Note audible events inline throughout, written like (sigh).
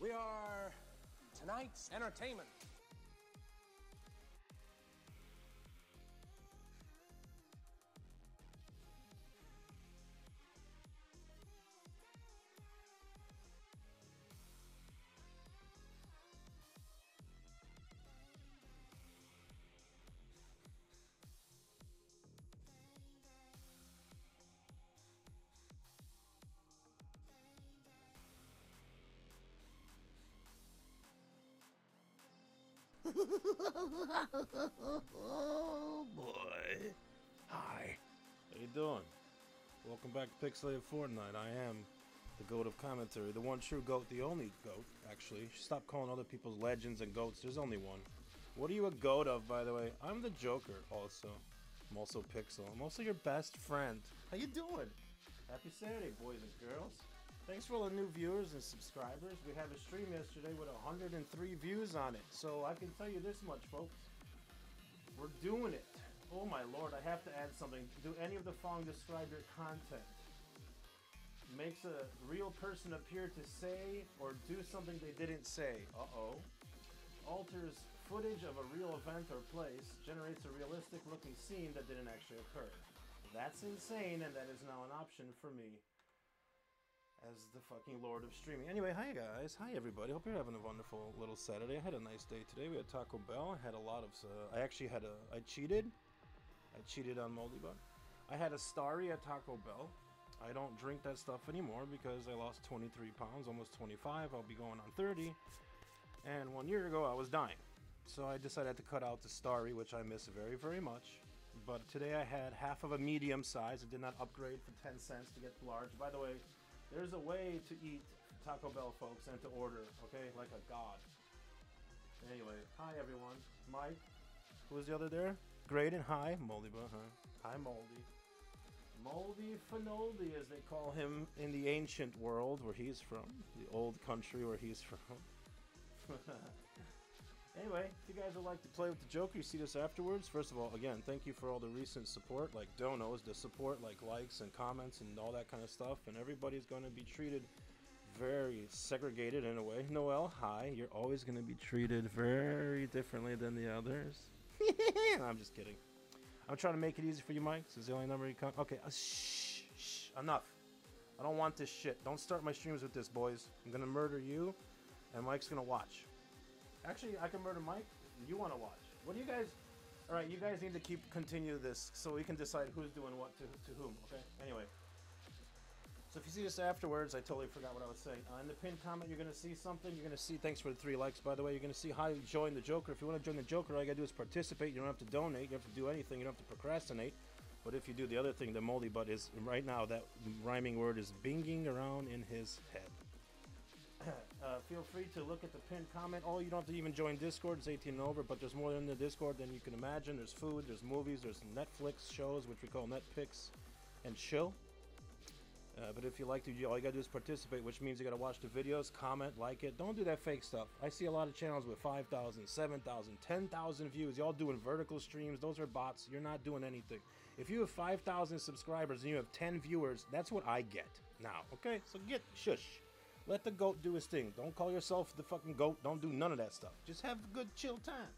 We are tonight's entertainment. Oh boy. Hi. How you doing? Welcome back to Pixelated Fortnite. I am the goat of commentary, the one true goat, the only goat, actually. Stop calling other people's legends and goats. There's only one. What are you a goat of, by the way? I'm the Joker, also. I'm also Pixel. I'm also your best friend. How you doing? Happy Saturday, boys and girls. Thanks for all the new viewers and subscribers. We had a stream yesterday with 103 views on it. So I can tell you this much, folks. We're doing it. Oh my lord, I have to add something. Do any of the following describe your content? Makes a real person appear to say or do something they didn't say. Uh-oh. Alters footage of a real event or place. Generates a realistic looking scene that didn't actually occur. That's insane and that is now an option for me as the fucking lord of streaming. Anyway, hi guys, hi everybody. Hope you're having a wonderful little Saturday. I had a nice day today. We had Taco Bell. I had a lot of. Uh, I actually had a. I cheated. I cheated on Moldy. I had a starry at Taco Bell. I don't drink that stuff anymore because I lost 23 pounds, almost 25. I'll be going on 30. And one year ago, I was dying. So I decided to cut out the starry, which I miss very, very much. But today I had half of a medium size. I did not upgrade for 10 cents to get large. By the way, there's a way to eat Taco Bell, folks, and to order, okay? Like a god. Anyway, hi everyone. Mike. Who was the other there? Great and hi. Moldy, huh? Hi, Moldy. Moldy Finoldy, as they call him in the ancient world where he's from. The old country where he's from. (laughs) Anyway, if you guys would like to play with the Joker, you see this afterwards. First of all, again, thank you for all the recent support, like donos, the support, like likes and comments and all that kind of stuff. And everybody's going to be treated very segregated in a way. Noel, hi. You're always going to be treated very differently than the others. (laughs) I'm just kidding. I'm trying to make it easy for you, Mike. This is the only number you come. Okay, uh, shh, shh, enough. I don't want this shit. Don't start my streams with this, boys. I'm gonna murder you, and Mike's gonna watch. Actually, I can murder Mike. You want to watch? What do you guys? All right, you guys need to keep continue this so we can decide who's doing what to, to whom. Okay. Anyway. So if you see this afterwards, I totally forgot what I was saying. Uh, in the pinned comment, you're gonna see something. You're gonna see. Thanks for the three likes, by the way. You're gonna see how you join the Joker. If you want to join the Joker, all you gotta do is participate. You don't have to donate. You don't have to do anything. You don't have to procrastinate. But if you do the other thing, the moldy butt is right now. That rhyming word is binging around in his head. Uh, feel free to look at the pinned comment. Oh, you don't have to even join Discord. It's 18 and over, but there's more in the Discord than you can imagine. There's food, there's movies, there's Netflix shows, which we call Netflix, and chill. Uh, but if you like to, all you gotta do is participate, which means you gotta watch the videos, comment, like it. Don't do that fake stuff. I see a lot of channels with 5,000, 7,000, 10,000 views. Y'all doing vertical streams. Those are bots. You're not doing anything. If you have 5,000 subscribers and you have 10 viewers, that's what I get now. Okay? So get shush. Let the goat do his thing. Don't call yourself the fucking goat. Don't do none of that stuff. Just have a good chill time.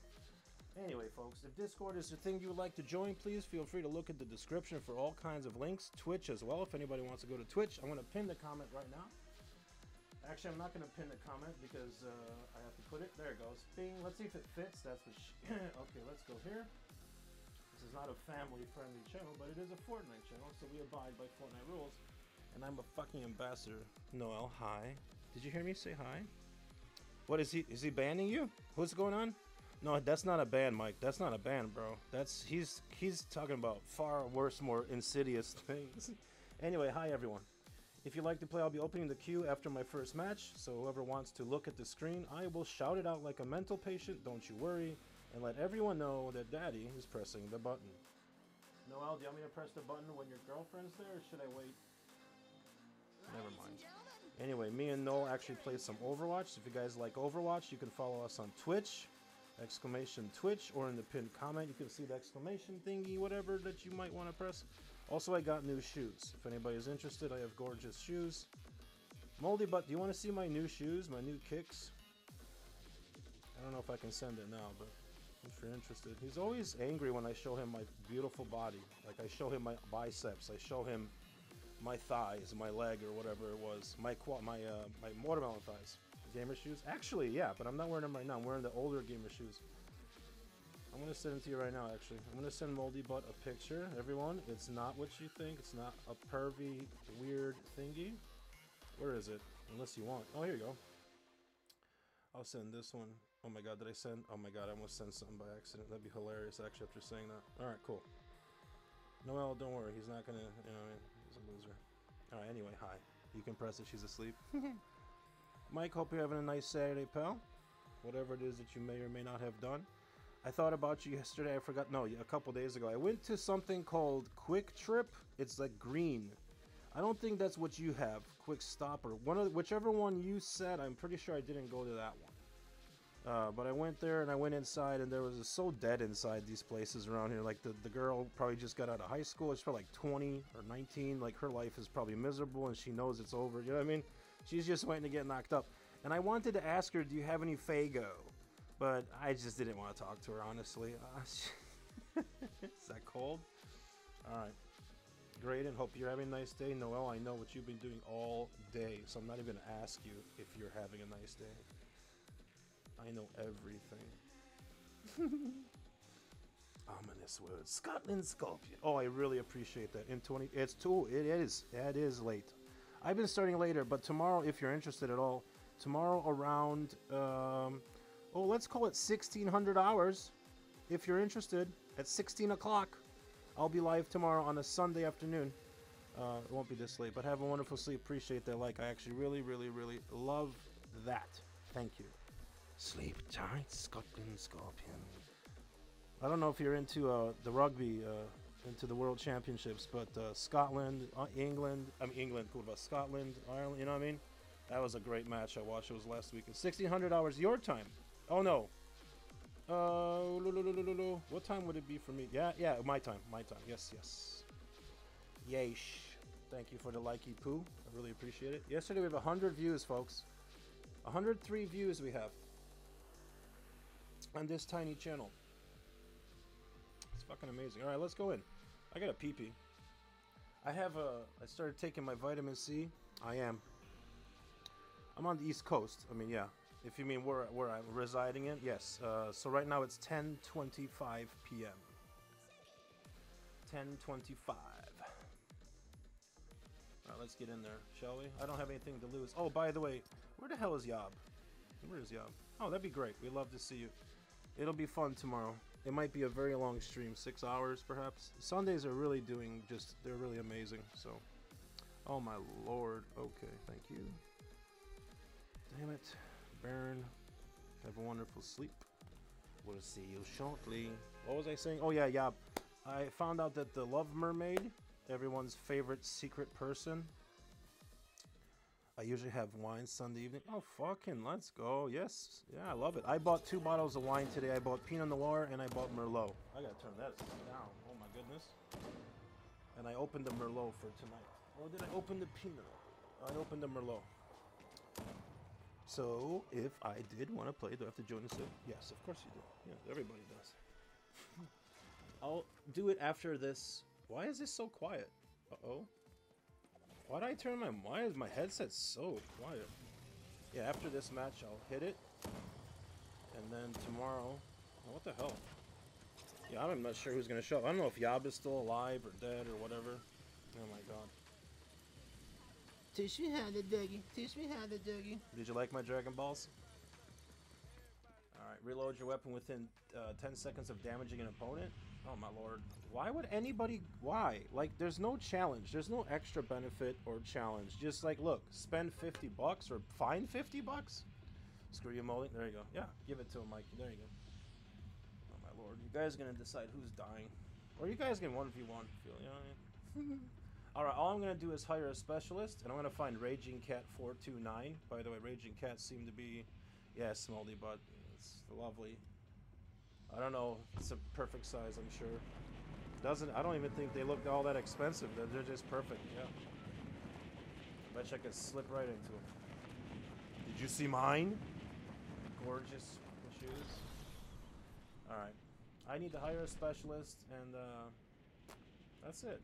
Anyway, folks, if Discord is the thing you would like to join, please feel free to look at the description for all kinds of links. Twitch as well, if anybody wants to go to Twitch. I'm going to pin the comment right now. Actually, I'm not going to pin the comment because uh, I have to put it. There it goes. Bing. Let's see if it fits. That's (coughs) okay, let's go here. This is not a family-friendly channel, but it is a Fortnite channel, so we abide by Fortnite rules and I'm a fucking ambassador. Noel, hi. Did you hear me say hi? What is he? Is he banning you? What's going on? No, that's not a ban, Mike. That's not a ban, bro. That's he's he's talking about far worse, more insidious (laughs) things. anyway, hi everyone. If you like to play, I'll be opening the queue after my first match. So whoever wants to look at the screen, I will shout it out like a mental patient. Don't you worry, and let everyone know that Daddy is pressing the button. Noel, do you want me to press the button when your girlfriend's there, or should I wait Never mind. Anyway, me and Noel actually played some Overwatch. If you guys like Overwatch, you can follow us on Twitch, exclamation Twitch, or in the pinned comment, you can see the exclamation thingy, whatever that you might want to press. Also, I got new shoes. If anybody is interested, I have gorgeous shoes. Moldy Butt, do you want to see my new shoes, my new kicks? I don't know if I can send it now, but if you're interested. He's always angry when I show him my beautiful body. Like I show him my biceps, I show him my thighs, my leg, or whatever it was. My my uh, my watermelon thighs. Gamer shoes? Actually, yeah, but I'm not wearing them right now. I'm wearing the older gamer shoes. I'm gonna send it to you right now. Actually, I'm gonna send Moldy Butt a picture. Everyone, it's not what you think. It's not a pervy, weird thingy. Where is it? Unless you want. Oh, here you go. I'll send this one. Oh my god, did I send? Oh my god, I almost sent something by accident. That'd be hilarious, actually, after saying that. Alright, cool. Noel, don't worry. He's not gonna, you know, he's a loser. Alright, anyway, hi. You can press it, she's asleep. (laughs) Mike, hope you're having a nice Saturday, pal. Whatever it is that you may or may not have done. I thought about you yesterday. I forgot. No, a couple days ago. I went to something called Quick Trip. It's like green. I don't think that's what you have. Quick Stop or one of whichever one you said. I'm pretty sure I didn't go to that one. Uh, but I went there and I went inside and there was so dead inside these places around here. Like the, the girl probably just got out of high school. She's probably like 20 or 19. Like her life is probably miserable and she knows it's over. You know what I mean? She's just waiting to get knocked up. And I wanted to ask her, do you have any Faygo? But I just didn't want to talk to her, honestly. Uh, (laughs) is that cold? All right. Great, and hope you're having a nice day. Noel, I know what you've been doing all day, so I'm not even to ask you if you're having a nice day. I know everything. (laughs) Ominous words. Scotland Scorpion. Oh, I really appreciate that. In 20, it's too. It is. It is late. I've been starting later, but tomorrow, if you're interested at all, tomorrow around, um, oh, let's call it 1600 hours. If you're interested, at 16 o'clock, I'll be live tomorrow on a Sunday afternoon. Uh, it won't be this late, but have a wonderful sleep. Appreciate that like. I actually really, really, really love that. Thank you. Sleep tight, Scotland Scorpion. I don't know if you're into uh, the rugby, uh, into the World Championships, but uh, Scotland, uh, England, I mean England, cool about Scotland, Ireland. You know what I mean? That was a great match. I watched. It was last week. 1600 hours your time. Oh no. Uh, what time would it be for me? Yeah, yeah, my time, my time. Yes, yes. Yeesh. Thank you for the likey poo. I really appreciate it. Yesterday we have 100 views, folks. 103 views we have on this tiny channel. It's fucking amazing. All right, let's go in. I got a pee pee. I have a. I started taking my vitamin C. I am. I'm on the East Coast. I mean, yeah. If you mean where where I'm residing in, yes. Uh, so right now it's 10:25 p.m. 10:25. All right, let's get in there, shall we? I don't have anything to lose. Oh, by the way, where the hell is Yob? Where is Yob? Oh, that'd be great. We'd love to see you. It'll be fun tomorrow. It might be a very long stream, six hours perhaps. Sundays are really doing just, they're really amazing. So, oh my lord. Okay, thank you. Damn it. Baron, have a wonderful sleep. We'll see you shortly. What was I saying? Oh yeah, yeah. I found out that the Love Mermaid, everyone's favorite secret person, I usually have wine Sunday evening. Oh, fucking, let's go. Yes. Yeah, I love it. I bought two bottles of wine today. I bought Pinot Noir and I bought Merlot. I gotta turn that down. Oh my goodness. And I opened the Merlot for tonight. Or did I open the Pinot? I opened the Merlot. So, if I did want to play, do I have to join the suit? Yes, of course you do. Yeah, everybody does. (laughs) I'll do it after this. Why is this so quiet? Uh-oh. Why did I turn my... Why is my headset so quiet? Yeah, after this match, I'll hit it. And then tomorrow... Oh, what the hell? Yeah, I'm not sure who's going to show up. I don't know if Yab is still alive or dead or whatever. Oh my god. Teach me how to Dougie. Teach me how to Dougie. Did you like my Dragon Balls? Alright, reload your weapon within uh, 10 seconds of damaging an opponent. Oh my lord. Why would anybody... Why? Like, there's no challenge. There's no extra benefit or challenge. Just like, look, spend 50 bucks or find 50 bucks? Screw you, Molly. There you go. Yeah, give it to him, Mikey. There you go. Oh my lord. You guys are gonna decide who's dying. Or you guys can 1v1. Feel, you know what I mean? (laughs) Alright, all I'm going to do is hire a specialist, and I'm going to find Raging Cat 429. By the way, Raging Cats seem to be, yeah, smoldy, but it's lovely. I don't know, it's a perfect size, I'm sure. Doesn't, I don't even think they look all that expensive. They're, they're just perfect, yeah. I Bet you I could slip right into them. Did you see mine? Gorgeous shoes. Alright. I need to hire a specialist, and uh, that's it.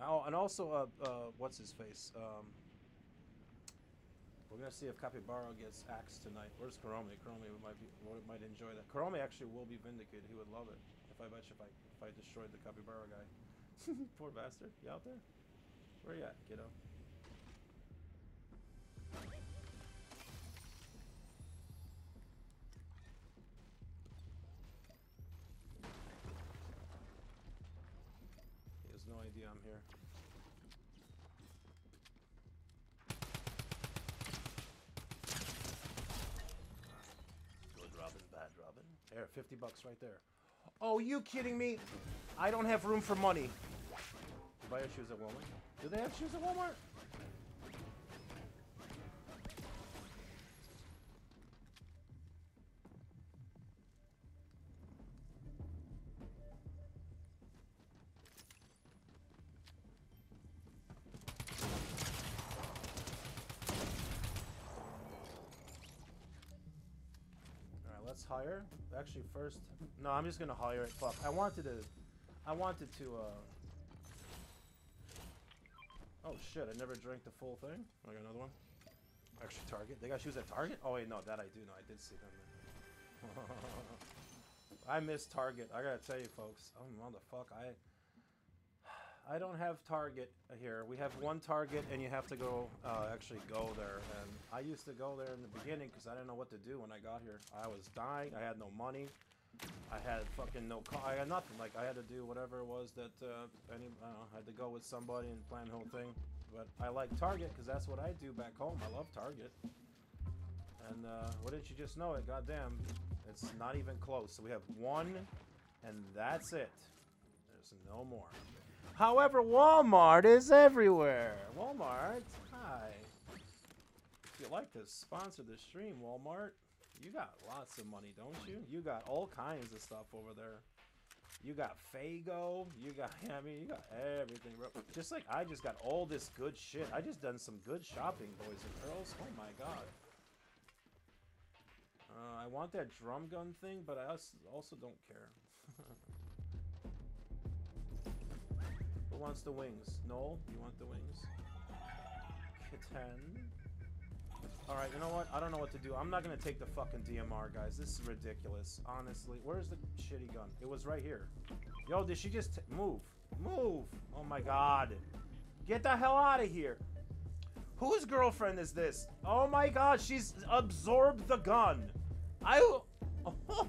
Oh, and also, uh, uh, what's his face? Um, we're gonna see if Capybara gets axed tonight. Where's Karome? Karome might be might enjoy that. Karome actually will be vindicated. He would love it. If I bet you if I if I destroyed the Capybara guy. (laughs) Poor bastard. You out there? Where you at, kiddo? He has no idea I'm here. Good Robin, bad Robin. There, 50 bucks right there. Oh, you kidding me? I don't have room for money. Buy your shoes at Walmart? Do they have shoes at Walmart? Hire. Actually, first, no, I'm just gonna hire it. Fuck, I wanted to, I wanted to. uh... Oh shit! I never drank the full thing. I got another one. Actually, Target. They got shoes at Target. Oh wait, no, that I do know. I did see them. (laughs) I miss Target. I gotta tell you, folks. Oh motherfuck, I. I don't have Target here. We have one Target, and you have to go uh, actually go there. And I used to go there in the beginning because I didn't know what to do when I got here. I was dying. I had no money. I had fucking no car. I had nothing. Like I had to do whatever it was that uh, any. I, had to go with somebody and plan the whole thing. But I like Target because that's what I do back home. I love Target. And uh, what did you just know it? Goddamn, it's not even close. So we have one, and that's it. There's no more. However, Walmart is everywhere. Walmart, hi. If you'd like to sponsor the stream, Walmart, you got lots of money, don't you? You got all kinds of stuff over there. You got Faygo. You got, (laughs) I mean, you got everything, bro. Just like I just got all this good shit. I just done some good shopping, boys and girls. Oh my god. Uh, I want that drum gun thing, but I also don't care. (laughs) Who wants the wings? Noel, you want the wings? Kitten. Alright, you know what? I don't know what to do. I'm not gonna take the fucking DMR, guys. This is ridiculous. Honestly. Where's the shitty gun? It was right here. Yo, did she just... move? Move! Oh my god. Get the hell out of here. Whose girlfriend is this? Oh my god, she's absorbed the gun. I... Oh. (laughs)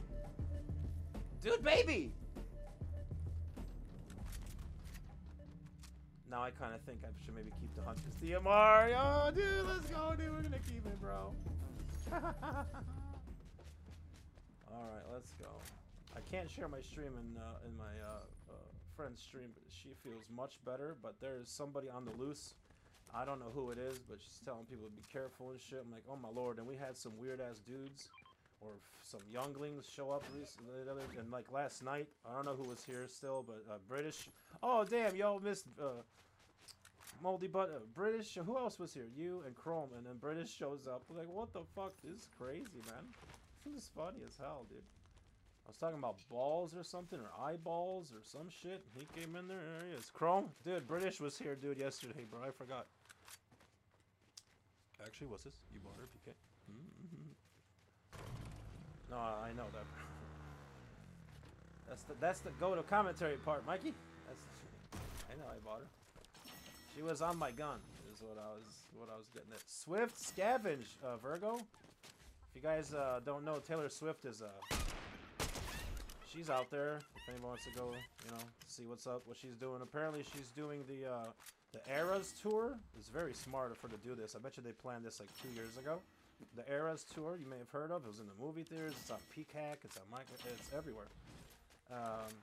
Dude, baby! Now I kind of think I should maybe keep the hunt. Huntress DMR. Oh, dude, let's go, dude. We're gonna keep it, bro. (laughs) All right, let's go. I can't share my stream in uh, in my uh, uh, friend's stream, but she feels much better. But there's somebody on the loose. I don't know who it is, but she's telling people to be careful and shit. I'm like, oh my lord. And we had some weird ass dudes or some younglings show up recently. And like last night, I don't know who was here still, but uh, British. Oh damn, yo, Miss uh, Moldy Butt. Uh, British. Who else was here? You and Chrome, and then British shows up. Like, what the fuck? This is crazy, man. This is funny as hell, dude. I was talking about balls or something, or eyeballs or some shit. He came in there. There he is. Chrome, dude. British was here, dude, yesterday, bro. I forgot. Actually, what's this? You bought her, PK? No, I know that. That's the that's the go to commentary part, Mikey. That's I know I bought her. She was on my gun. Is what I was what I was getting at. Swift scavenge, uh, Virgo. If you guys uh, don't know, Taylor Swift is uh she's out there. If anyone wants to go, you know, see what's up, what she's doing. Apparently, she's doing the uh, the Eras tour. It's very smart of her to do this. I bet you they planned this like two years ago. The Eras tour, you may have heard of. It was in the movie theaters. It's on Peacock. It's on Micro. It's everywhere. Um,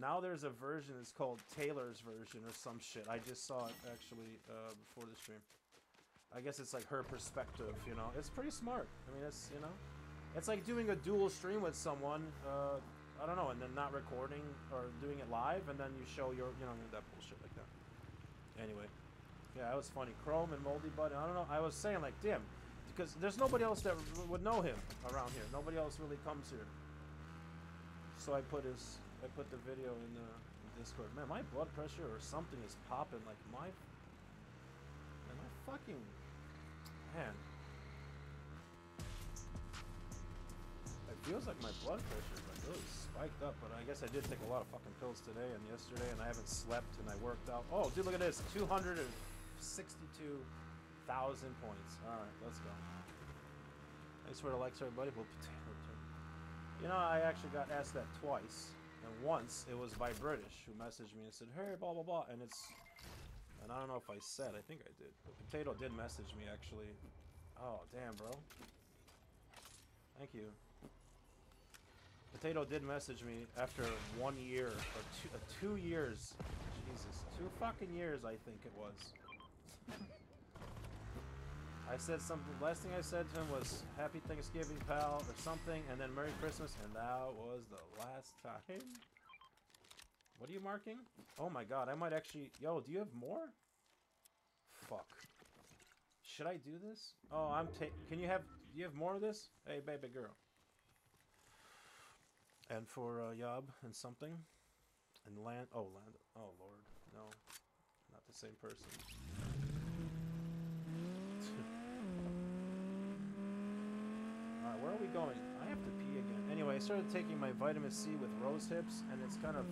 now there's a version. It's called Taylor's version or some shit. I just saw it actually uh, before the stream. I guess it's like her perspective. You know, it's pretty smart. I mean, it's you know, it's like doing a dual stream with someone. Uh, I don't know, and then not recording or doing it live, and then you show your, you know, that bullshit like that. Anyway, Yeah, that was funny. Chrome and Moldy Butt. I don't know. I was saying like, damn, because there's nobody else that would know him around here. Nobody else really comes here. So I put his, I put the video in the Discord. Man, my blood pressure or something is popping. Like my, man, my fucking, man. It feels like my blood pressure is like really spiked up, but I guess I did take a lot of fucking pills today and yesterday, and I haven't slept and I worked out. Oh, dude, look at this, two hundred and sixty-two thousand points. All right, let's go. Thanks for the likes, everybody. Well. (laughs) You know, I actually got asked that twice, and once it was by British who messaged me and said, "Hey, blah blah blah," and it's, and I don't know if I said, I think I did, but Potato did message me actually. Oh, damn, bro. Thank you. Potato did message me after one year or two, uh, two years. Jesus, two fucking years, I think it was. (laughs) I said something. Last thing I said to him was "Happy Thanksgiving, pal" or something, and then "Merry Christmas," and that was the last time. What are you marking? Oh my god, I might actually. Yo, do you have more? Fuck. Should I do this? Oh, I'm taking... Can you have? Do you have more of this? Hey, baby girl. And for uh, Yob and something, and land. Oh, land. Oh lord, no, not the same person. Alright, where are we going? I have to pee again. Anyway, I started taking my vitamin C with rose hips, and it's kind of.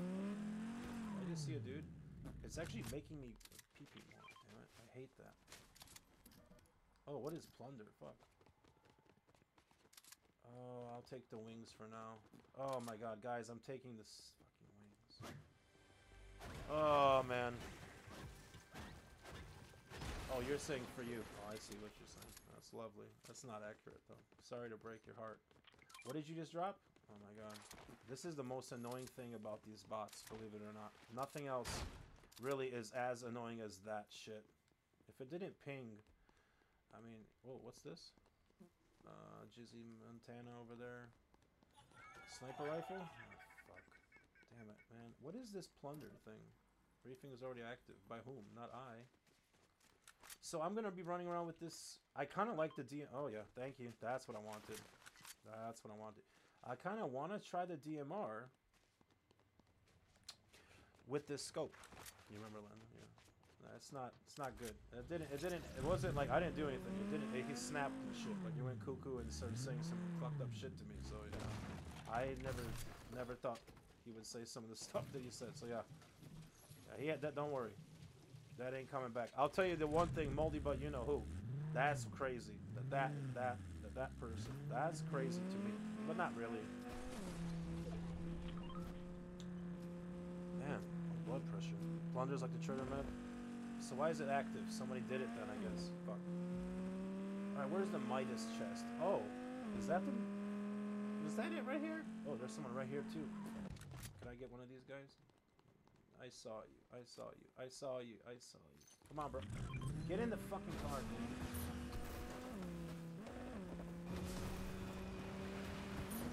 I just see a dude. It's actually making me pee pee more. Damn it. I hate that. Oh, what is plunder? Fuck. Oh, I'll take the wings for now. Oh my god, guys, I'm taking this fucking wings. Oh, man. Oh, you're saying for you. Oh, I see what you're saying. Lovely. That's not accurate, though. Sorry to break your heart. What did you just drop? Oh my god. This is the most annoying thing about these bots, believe it or not. Nothing else really is as annoying as that shit. If it didn't ping, I mean, whoa, what's this? Uh, Jizzy Montana over there. Sniper rifle? Oh, fuck. Damn it, man. What is this plunder thing? Briefing is already active. By whom? Not I. So I'm gonna be running around with this. I kind of like the D. Oh yeah, thank you. That's what I wanted. That's what I wanted. I kind of want to try the DMR with this scope. You remember, Len? Yeah. That's not. It's not good. It didn't. It didn't. It wasn't like I didn't do anything. It didn't. It, he snapped and shit. Like he went cuckoo and started saying some fucked up shit to me. So yeah, I never, never thought he would say some of the (laughs) stuff that he said. So yeah, yeah he had that. Don't worry. That ain't coming back. I'll tell you the one thing, Moldy, but you know who. That's crazy. That that that that, that person. That's crazy to me. But not really. Man, blood pressure. Blunders like the trigger med. So why is it active? Somebody did it then, I guess. Fuck. Alright, where's the Midas chest? Oh, is that the... Is that it right here? Oh, there's someone right here too. Can I get one of these guys? I saw you. I saw you. I saw you. I saw you. Come on, bro. Get in the fucking car, dude.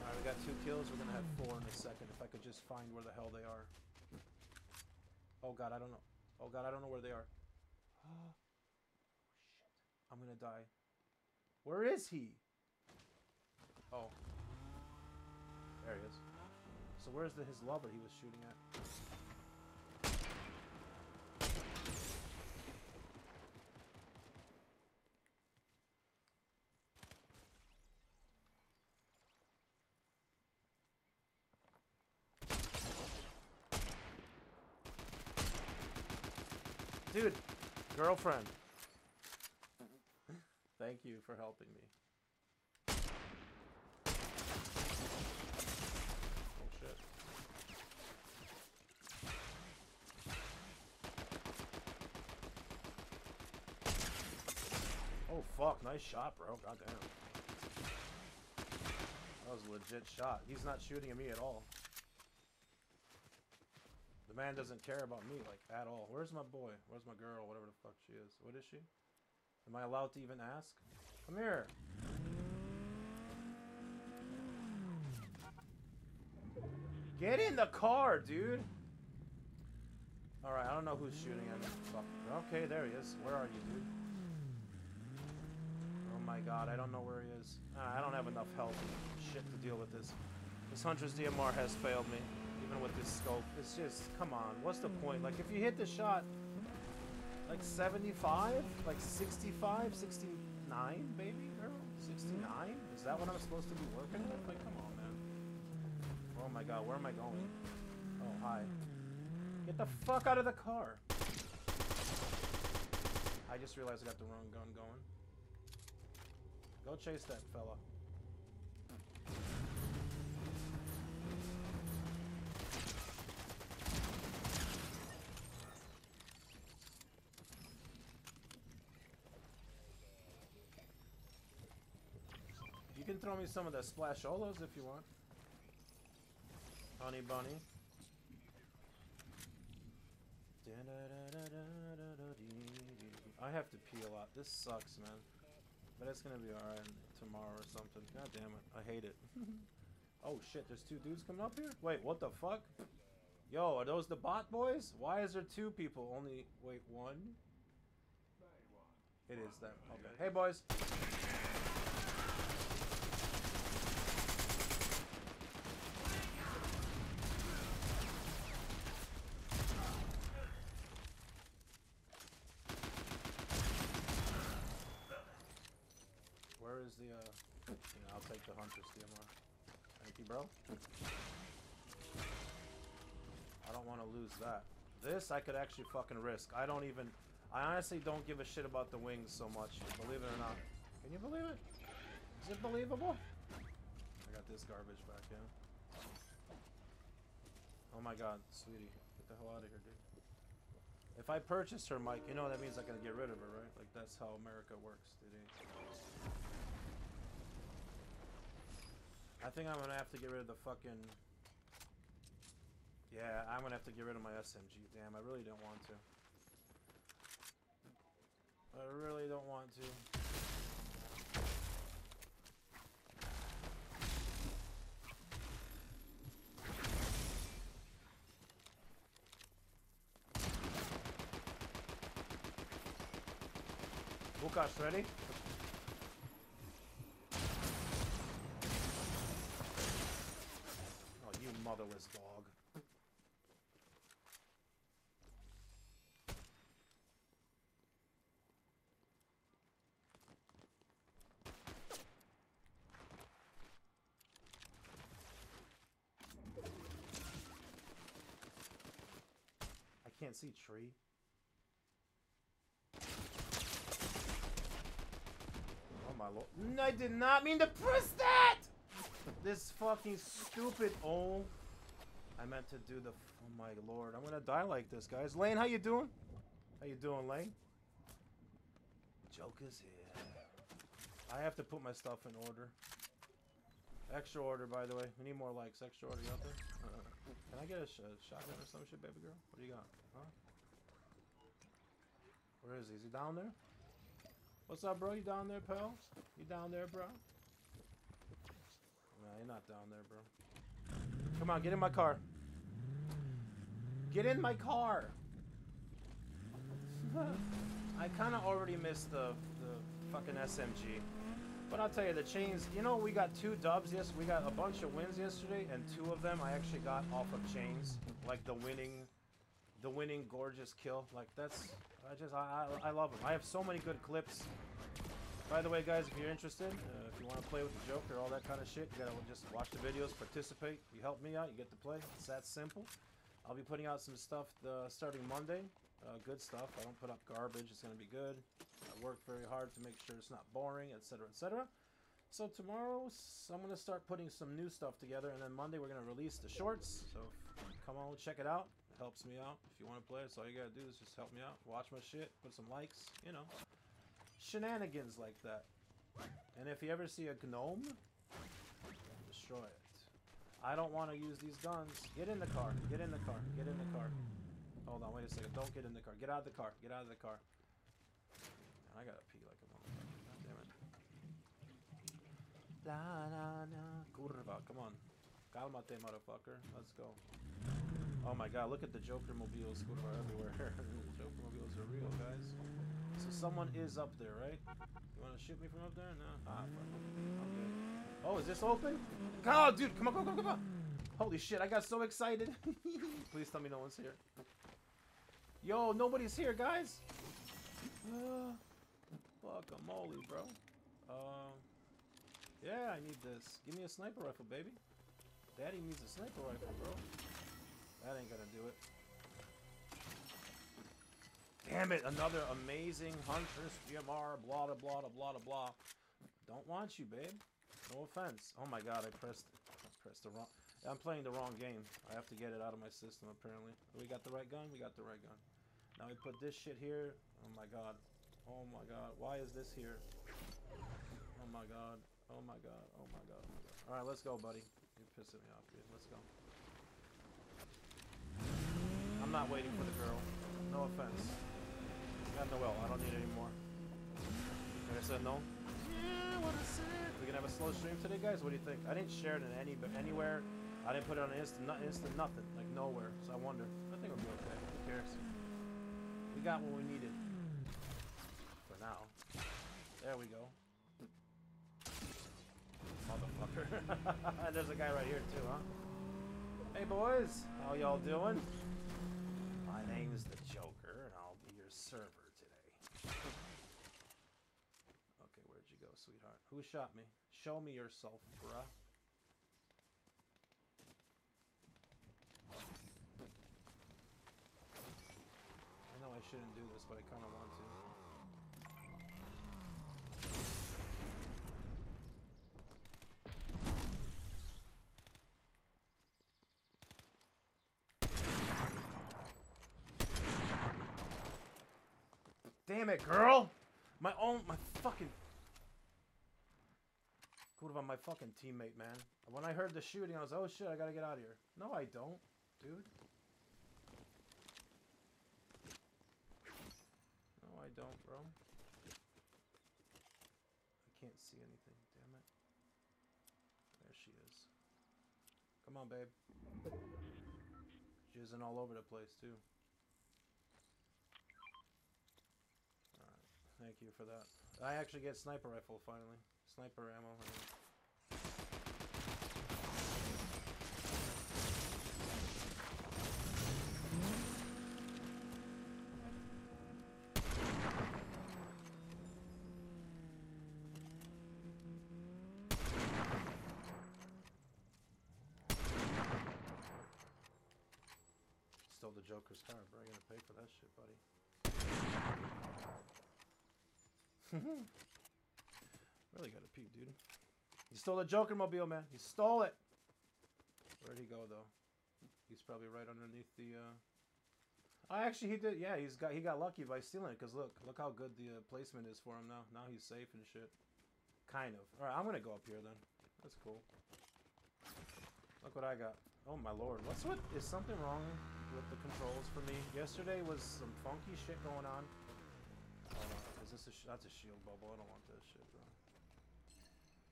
Alright, we got two kills. We're gonna have four in a second. If I could just find where the hell they are. Oh god, I don't know. Oh god, I don't know where they are. (gasps) Oh shit. I'm gonna die. Where is he? Oh. There he is. So where's the, his lover he was shooting at? Dude, girlfriend. Thank you for helping me. Oh shit. Oh fuck, nice shot, bro. God damn. That was a legit shot. He's not shooting at me at all. Man doesn't care about me, like, at all. Where's my boy? Where's my girl? Whatever the fuck she is. What is she? Am I allowed to even ask? Come here. Get in the car, dude. Alright, I don't know who's shooting at me. Okay, there he is. Where are you, dude? Oh my god, I don't know where he is. Ah, I don't have enough health and shit to deal with this. This Huntress DMR has failed me, even with this scope. It's just, come on, what's the point? Like, if you hit the shot, like 75? Like 65? 69, baby girl? 69? Is that what I'm supposed to be working with? Like, come on, man. Oh my god, where am I going? Oh, hi. Get the fuck out of the car! I just realized I got the wrong gun going. Go chase that fella. Can throw me some of the splash splasholas if you want. Honey bunny. I have to pee a lot. This sucks, man. But it's gonna be alright tomorrow or something. God damn it. I hate it. (laughs) oh shit, there's two dudes coming up here? Wait, what the fuck? Yo, are those the bot boys? Why is there two people? Only, wait, one? It is them. Okay. Hey, boys. Is the, uh... You know, I'll take the Huntress DMR. Thank you, bro. I don't want to lose that. This, I could actually fucking risk. I don't even... I honestly don't give a shit about the wings so much, believe it or not. Can you believe it? Is it believable? I got this garbage back, yeah. Oh my god, sweetie. Get the hell out of here, dude. If I purchase her, Mike, you know that means I can get rid of her, right? Like, that's how America works, dude. I think I'm gonna have to get rid of the fucking... Yeah, I'm gonna have to get rid of my SMG. Damn, I really don't want to. I really don't want to. Lukas, ready? Oh, you motherless dog. I can't see tree. Oh my lord. I did not mean to press that! This fucking stupid. Oh. I meant to do the. Oh my lord. I'm gonna die like this, guys. Lane, how you doing? How you doing, Lane? Joker's here. I have to put my stuff in order. Extra order, by the way. We need more likes. Extra order, out there? Uh, can I get a, sh a shotgun or some shit, baby girl? What do you got? Huh? Where is he? Is he down there? What's up, bro? You down there, pal? You down there, bro? Nah, you're not down there, bro. Come on, get in my car. Get in my car! (laughs) I kind of already missed the, the fucking SMG. But I'll tell you, the chains, you know, we got two dubs, yes, we got a bunch of wins yesterday, and two of them I actually got off of chains. Like the winning, the winning gorgeous kill. Like that's, I just, I, I, I love them. I have so many good clips. By the way, guys, if you're interested, uh, if you want to play with the Joker, all that kind of shit, you gotta just watch the videos, participate. You help me out, you get to play. It's that simple. I'll be putting out some stuff uh, starting Monday. Uh, good stuff. I don't put up garbage. It's gonna be good. I work very hard to make sure it's not boring, etc., etc. So tomorrow, I'm gonna start putting some new stuff together, and then Monday we're gonna release the shorts. So come on, check it out. It helps me out. If you want to play, so all you gotta do is just help me out. Watch my shit, put some likes, you know, shenanigans like that. And if you ever see a gnome, destroy it. I don't want to use these guns. Get in the car. Get in the car. Get in the car. Hold on, wait a second. Don't get in the car. Get out of the car. Get out of the car. I gotta pee like a motherfucker. God damn it. La la la. Curva. Come on. Calmate, motherfucker. Let's go. Oh my god, look at the Joker mobiles going everywhere. (laughs) the Joker mobiles are real, guys. So someone is up there, right? You want to shoot me from up there? No? Ah, fuck. Oh, is this open? Oh, dude, come on, come on, come on. Holy shit, I got so excited. (laughs) Please tell me no one's here. Yo, nobody's here, guys. Uh, fuck a moly, bro. Um, yeah, I need this. Give me a sniper rifle, baby. Daddy needs a sniper rifle, bro. That ain't gonna do it. Damn it, another amazing Huntress DMR, blah, blah, blah, blah, blah, blah. Don't want you, babe. No offense. Oh my god, I pressed, I pressed the wrong... I'm playing the wrong game. I have to get it out of my system, apparently. We got the right gun? We got the right gun. Now we put this shit here. Oh my god. Oh my god. Why is this here? Oh my god. Oh my god. Oh my god. Oh god. Alright, let's go, buddy. You're pissing me off, dude. Let's go. I'm not waiting for the girl. No offense. Got Noel. I don't need any more. Like I said, no. Yeah, what I said. We gonna have a slow stream today, guys? What do you think? I didn't share it in any but anywhere. I didn't put it on instant, instant, nothing, like nowhere. So I wonder. I think we'll be okay. Who cares? We got what we needed. For now. There we go. Motherfucker. (laughs) There's a guy right here too, huh? Hey boys, how y'all doing? My name's the Joker, and I'll be your server today. (laughs) okay, where'd you go, sweetheart? Who shot me? Show me yourself, bruh. I shouldn't do this, but I kind of want to. Damn it, girl! My own, my fucking. What about my fucking teammate, man? When I heard the shooting, I was, oh shit, I gotta get out of here. No, I don't, dude. No, I don't, bro. I can't see anything, damn it. There she is. Come on, babe. Jizzing all over the place, too. Alright, Thank you for that. I actually get sniper rifle finally. Sniper ammo. Stole the Joker's car, bro. I gotta pay for that shit, buddy. (laughs) really gotta pee, dude. He stole the Joker mobile, man. He stole it. Where'd he go, though? He's probably right underneath the. uh... Oh, actually, he did. Yeah, he's got he got lucky by stealing it. Cause look, look how good the uh, placement is for him now. Now he's safe and shit. Kind of. All right, I'm gonna go up here then. That's cool. Look what I got. Oh my lord, what's what? Is something wrong with the controls for me? Yesterday was some funky shit going on. Hold on. Is this a that's a shield bubble? I don't want this shit, bro.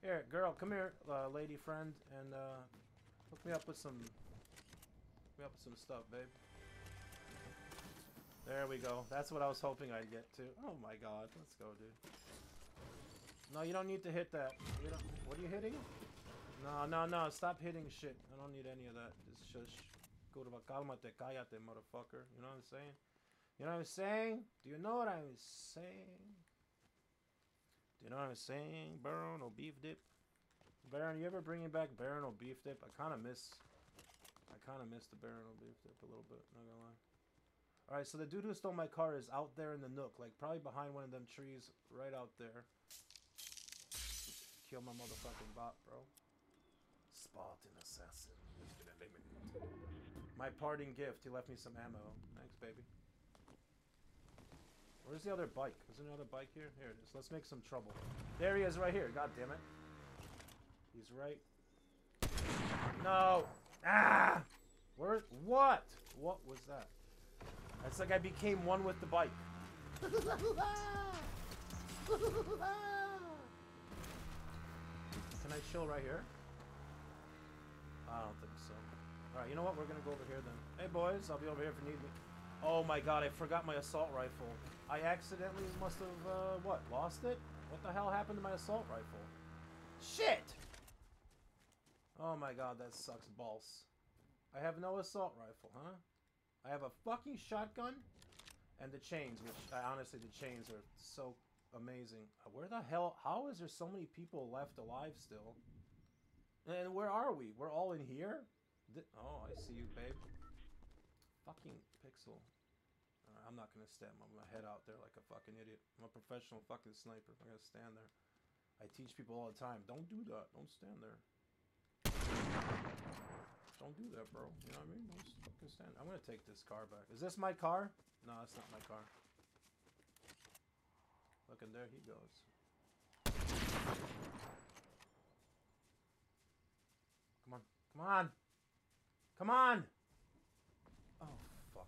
Here, girl, come here, uh, lady friend, and uh, hook me up with some. Hook me up with some stuff, babe. There we go. That's what I was hoping I'd get to. Oh my god, let's go, dude. No, you don't need to hit that. What are you hitting? No, no, no. Stop hitting shit. I don't need any of that. Just shush. Kurva, calmate, cállate, motherfucker. You know what I'm saying? You know what I'm saying? Do you know what I'm saying? Do you know what I'm saying? Baron or beef dip? Baron, you ever bringing back Baron or beef dip? I kind of miss. I kind of miss the Baron or beef dip a little bit. Not gonna lie. All right, so the dude who stole my car is out there in the nook, like probably behind one of them trees, right out there. Kill my motherfucking bot, bro. Spartan assassin. My parting gift. He left me some ammo. Thanks, baby. Where's the other bike? Is there another bike here? Here it is. Let's make some trouble. There he is right here. God damn it. He's right. No. Ah! Where? What? What was that? It's like I became one with the bike. (laughs) Can I chill right here? I don't think. Alright, you know what? We're gonna go over here then. Hey boys, I'll be over here if you need me. Oh my god, I forgot my assault rifle. I accidentally must have, uh, what, lost it? What the hell happened to my assault rifle? Shit! Oh my god, that sucks balls. I have no assault rifle, huh? I have a fucking shotgun and the chains, which I, honestly, the chains are so amazing. Where the hell? How is there so many people left alive still? And where are we? We're all in here? Th- oh, I see you, babe. Fucking pixel. Alright, I'm not gonna stand. I'm gonna head out there like a fucking idiot. I'm a professional fucking sniper. I'm gonna stand there. I teach people all the time. Don't do that. Don't stand there. Don't do that, bro. You know what I mean? Don't fucking stand. I'm gonna take this car back. Is this my car? No, it's not my car. Look, and there he goes. Come on. Come on. Come on. Oh, fuck.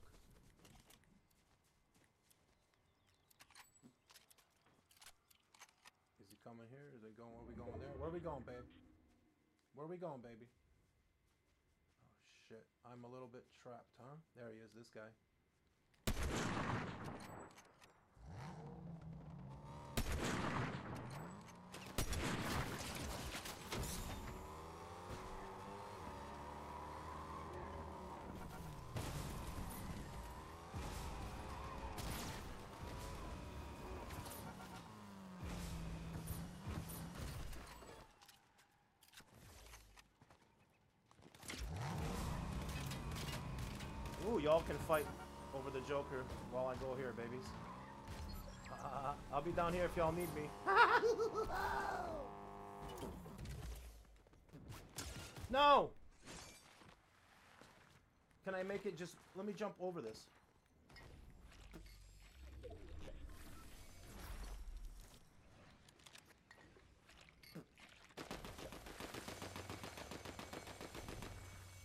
Is he coming here? Is he going? Where we going there? Where are we going, babe? Where are we going, baby? Oh, shit. I'm a little bit trapped, huh? There he is, this guy. Ooh, y'all can fight over the Joker while I go here, babies. Uh, I'll be down here if y'all need me. (laughs) No! Can I make it just... Let me jump over this.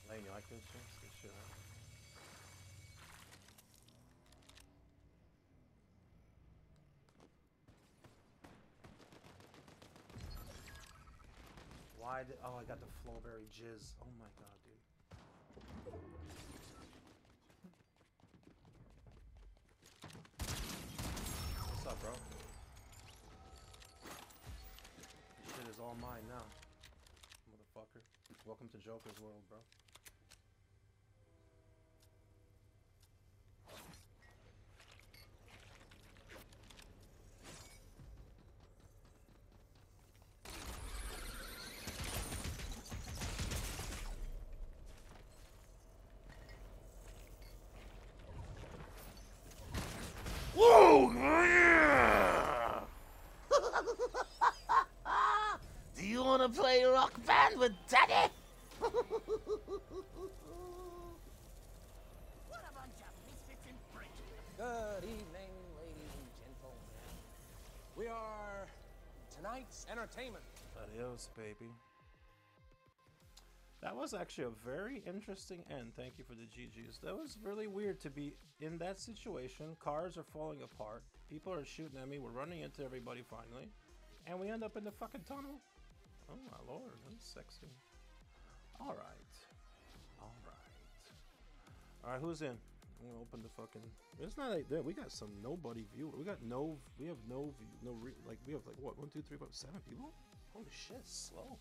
Lane, you like this shit? It's good shit, huh? Oh, I got the Flowberry Jizz. Oh my god, dude. What's up, bro? This Shit is all mine now. Motherfucker. Welcome to Joker's world, bro. Whoa! Yeah! Do you want to play rock band with Daddy? What a bunch of misfits and freaks. Good evening, ladies and gentlemen. We are tonight's entertainment. Adios, baby. That was actually a very interesting end. Thank you for the GGs. That was really weird to be in that situation. Cars are falling apart. People are shooting at me. We're running into everybody finally. And we end up in the fucking tunnel. Oh my lord, that's sexy. Alright. Alright. Alright, who's in? I'm gonna open the fucking. It's not like that. We got some nobody view. We got no. We have no view. No re- like we have like what? One, two, three, four, seven people. Holy shit, slow.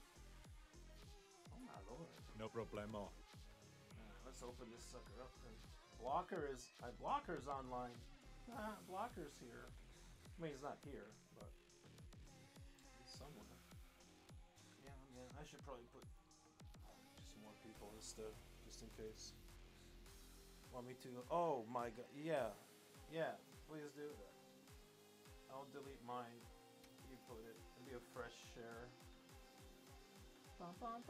Oh my lord. No problemo. Uh, let's open this sucker up then. Blocker is. My blocker's online. Ah, blocker's here. I mean, he's not here, but he's somewhere. I should probably put just more people and stuff, just in case. Want me to? Oh my god. Yeah, yeah. Please do that. I'll delete mine. You put it. It'll be a fresh share. Bum, bum,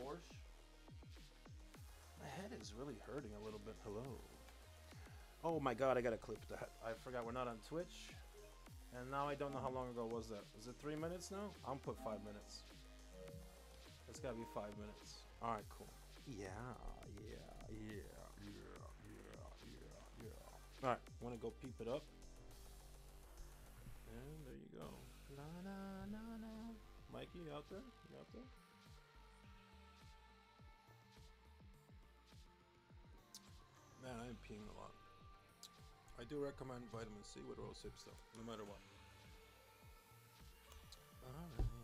gonna go to the wash. My head is really hurting a little bit. Hello. Oh my god, I gotta clip that. I forgot we're not on Twitch. And now I don't know how long ago was that. Is it three minutes now? I'm put five minutes. It's gotta be five minutes. All right, cool. Yeah, yeah, yeah, yeah, yeah, yeah, yeah. All right, want to go peep it up? And there you go. La la la la. Mikey, you out there? You out there? Man, I am peeing a lot. I do recommend vitamin C with oral sips though, no matter what. Alright.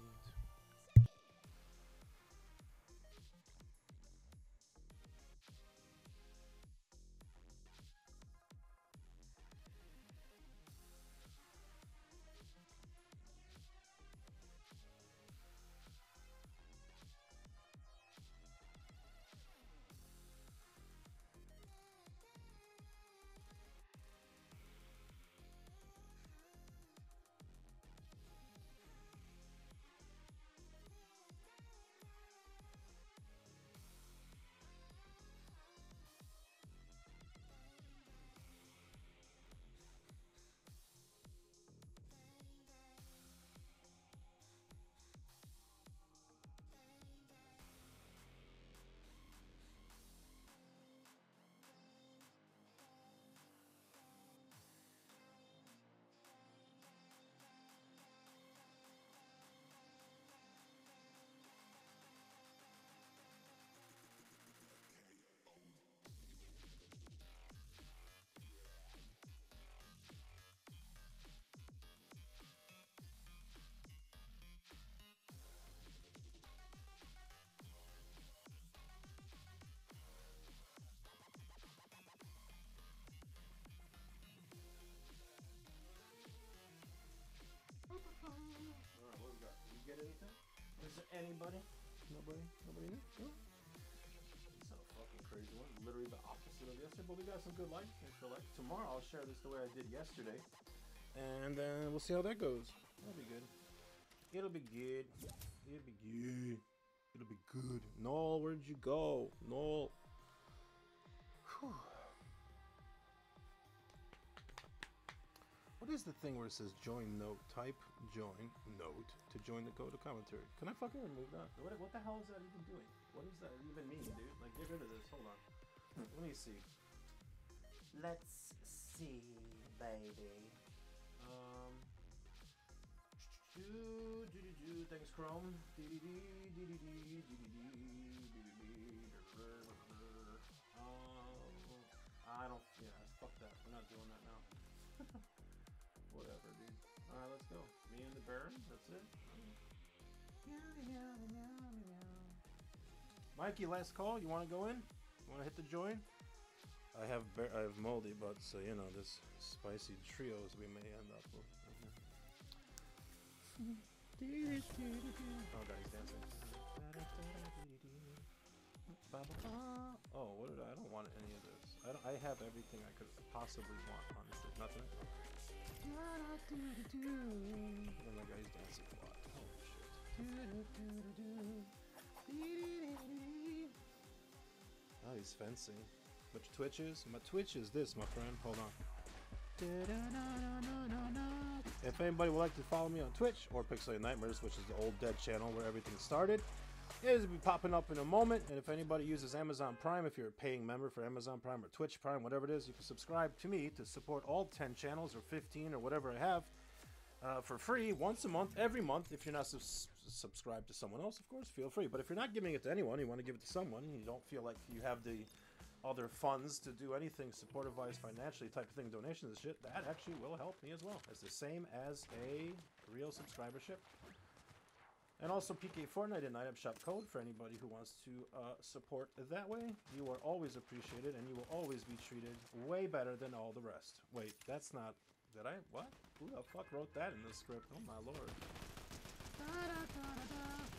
Is there anybody? Nobody? Nobody new? No? It's a fucking crazy one. Literally the opposite of yesterday, but we got some good lights. Thanks for like. Tomorrow I'll share this the way I did yesterday. And then we'll see how that goes. That'll be good. It'll be good. It'll be good. It'll be good. Noel, where'd you go? Noel. Whew. What is the thing where it says join note? Type join note to join the Coda commentary. Can I fucking remove that? What, what the hell is that even doing? What does that even mean, dude? Like, get rid of this. Hold on. Let me see. Let's see, baby. Um. Thanks, Chrome. Um. I don't. Yeah, fuck that. We're not doing that now. Whatever, dude. All right, let's go. Me and the Baron. That's it. Mikey, last call. You want to go in? You want to hit the join? I have bear, I have moldy butts, so you know this spicy trios we may end up with. Mm-hmm. Oh, guys dancing. (laughs) Oh, what did I? I don't want any of this. I. I have everything I could possibly want. Honestly, nothing. And that guy's dancing a lot. Holy shit. Oh, he's fencing. Which Twitch is? My Twitch is this, my friend. Hold on. If anybody would like to follow me on Twitch or Pixelated Knightmares, which is the old dead channel where everything started, it will be popping up in a moment. And if anybody uses Amazon Prime, if you're a paying member for Amazon Prime or Twitch Prime, whatever it is, you can subscribe to me to support all 10 channels or 15 or whatever I have uh, for free once a month, every month. If you're not sus- subscribed to someone else, of course, feel free. But if you're not giving it to anyone, you want to give it to someone, you don't feel like you have the other funds to do anything supportive wise financially type of thing, donations and shit, that actually will help me as well. It's the same as a real subscribership. And also PK Fortnite and item shop code for anybody who wants to uh, support that way. You are always appreciated and you will always be treated way better than all the rest. Wait, that's not. Did I? What? Who the fuck wrote that in the script? Oh my lord.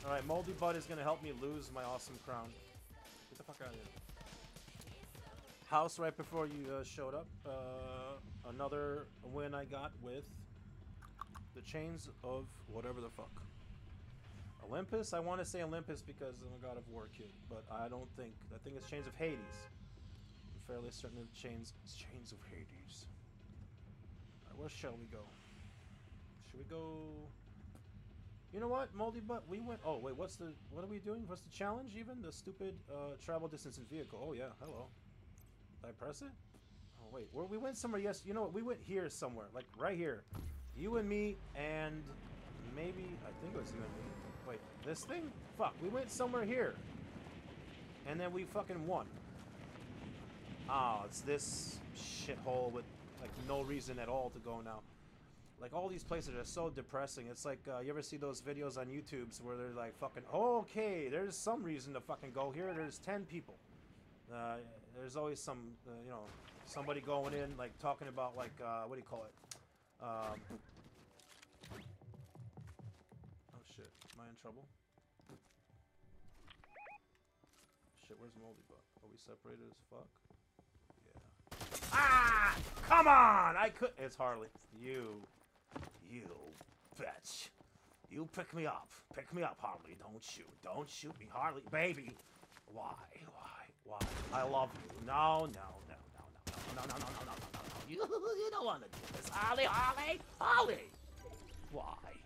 Alright, Moldy Butt is gonna help me lose my awesome crown. Get the fuck out of here. House right before you uh, showed up. Uh, another win I got with the chains of whatever the fuck. Olympus? I want to say Olympus because I'm a God of War kid, but I don't think. I think it's Chains of Hades. I'm fairly certain it's Chains, it's Chains of Hades. Alright, where shall we go? Should we go You know what, Moldy Butt? We went. Oh wait, what's the? What are we doing? What's the challenge? Even the stupid uh, travel distance in vehicle. Oh yeah, hello. Did I press it? Oh wait, where we went somewhere? Yes, you know what? We went here somewhere, like right here. You and me, and maybe I think it was you and me. Wait, this thing? Fuck, we went somewhere here, and then we fucking won. Oh, it's this shithole with like no reason at all to go now. Like all these places are so depressing. It's like uh, you ever see those videos on YouTube's where they're like fucking okay, there's some reason to fucking go here. There's ten people. Uh, there's always some uh, you know somebody going in like talking about like uh, what do you call it? Um, trouble? Shit, where's Moldy Butt? Are we separated as fuck? Yeah. Ah! Come on! I could. It's Harley. You. You bitch. You pick me up. Pick me up, Harley. Don't shoot. Don't shoot me, Harley. Baby. Why? Why? Why? I love you. No, no, no, no, no, no, no, no, no, no, no, no, no. You, you don't want to do this, Harley, Harley, Harley. Why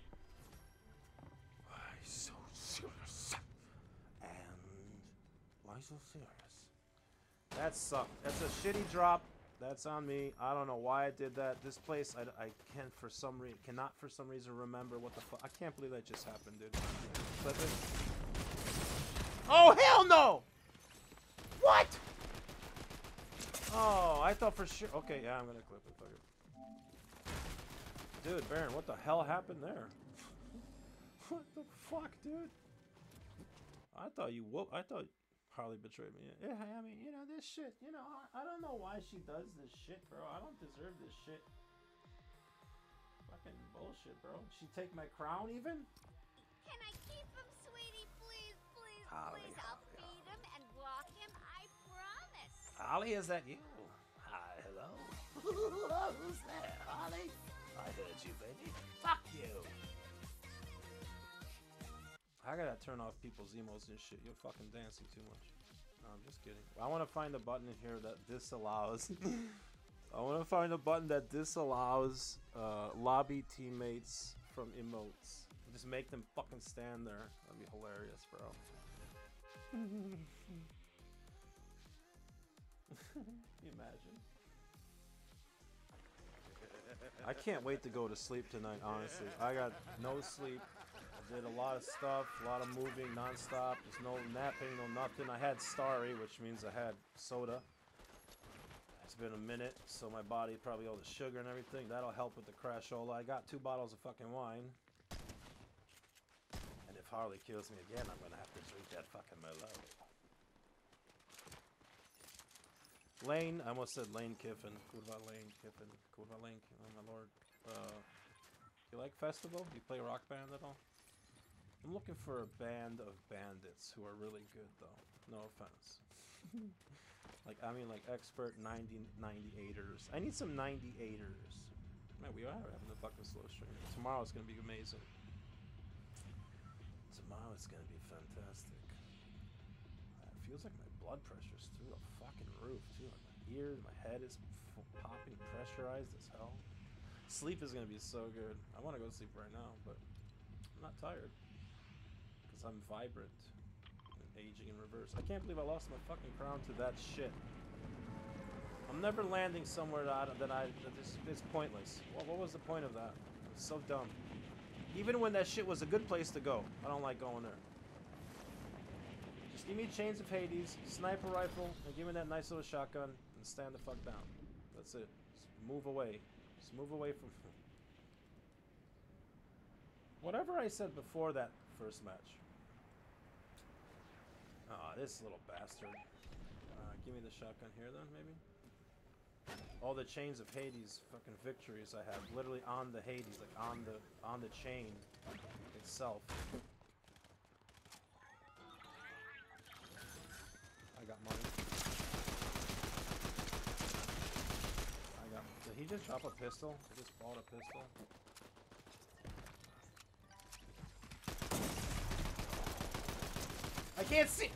why so serious? That sucked. That's a shitty drop. That's on me. I don't know why I did that. This place, I, I can't for some reason, cannot for some reason remember what the fuck. I can't believe that just happened, dude. Clip it. Oh, hell no! What? Oh, I thought for sure. Okay, yeah, I'm gonna clip it. Fuck. Dude, Baron, what the hell happened there? (laughs) what the fuck, dude? I thought you whoop. I thought Harley betrayed me. Yeah, I mean, you know, this shit, you know, I, I don't know why she does this shit, bro. I don't deserve this shit. Fucking bullshit, bro. She take my crown even? Can I keep him, sweetie? Please, please, Holly, please. I'll Holly, feed him and walk him. I promise. Holly, is that you? Hi, hello. (laughs) Who's there, Holly? I heard you, baby. Fuck you. I gotta turn off people's emos and shit. You're fucking dancing too much. No, I'm just kidding. I want to find a button in here that disallows. (laughs) I want to find a button that disallows uh, lobby teammates from emotes. Just make them fucking stand there. That'd be hilarious, bro. you (laughs) imagine? I can't wait to go to sleep tonight, honestly. I got no sleep. Did a lot of stuff, a lot of moving nonstop. There's no napping, no nothing. I had Starry, which means I had soda. It's been a minute, so my body probably all the sugar and everything. That'll help with the crashola. I got two bottles of fucking wine. And if Harley kills me again, I'm gonna have to drink that fucking Merlot. Lane, I almost said Lane Kiffin. Kurva Lane Kiffin. Kurva Lane, oh my lord. Uh, you like festival? You play rock band at all? I'm looking for a band of bandits who are really good, though. No offense. (laughs) like, I mean, like expert 90 98ers. I need some 98ers. Man, we are having a fucking slow stream. Tomorrow's gonna be amazing. Tomorrow it's gonna be fantastic. It feels like my blood pressure's through the fucking roof too. Like my ears, my head is f- popping, pressurized as hell. Sleep is gonna be so good. I want to go to sleep right now, but I'm not tired because I'm vibrant and aging in reverse. I can't believe I lost my fucking crown to that shit. I'm never landing somewhere that I, that I that is, it's pointless. What, what was the point of that? It's so dumb. Even when that shit was a good place to go, I don't like going there. Just give me Chains of Hades, sniper rifle, and give me that nice little shotgun, and stand the fuck down. That's it. Just move away. Just move away from. (laughs) Whatever I said before that first match. Ah, this little bastard. Uh, give me the shotgun here then, maybe? All the chains of Hades fucking victories I have, literally on the Hades, like on the on the chain itself. I got money. I got. Did he just drop a pistol? I just bought a pistol. I can't see.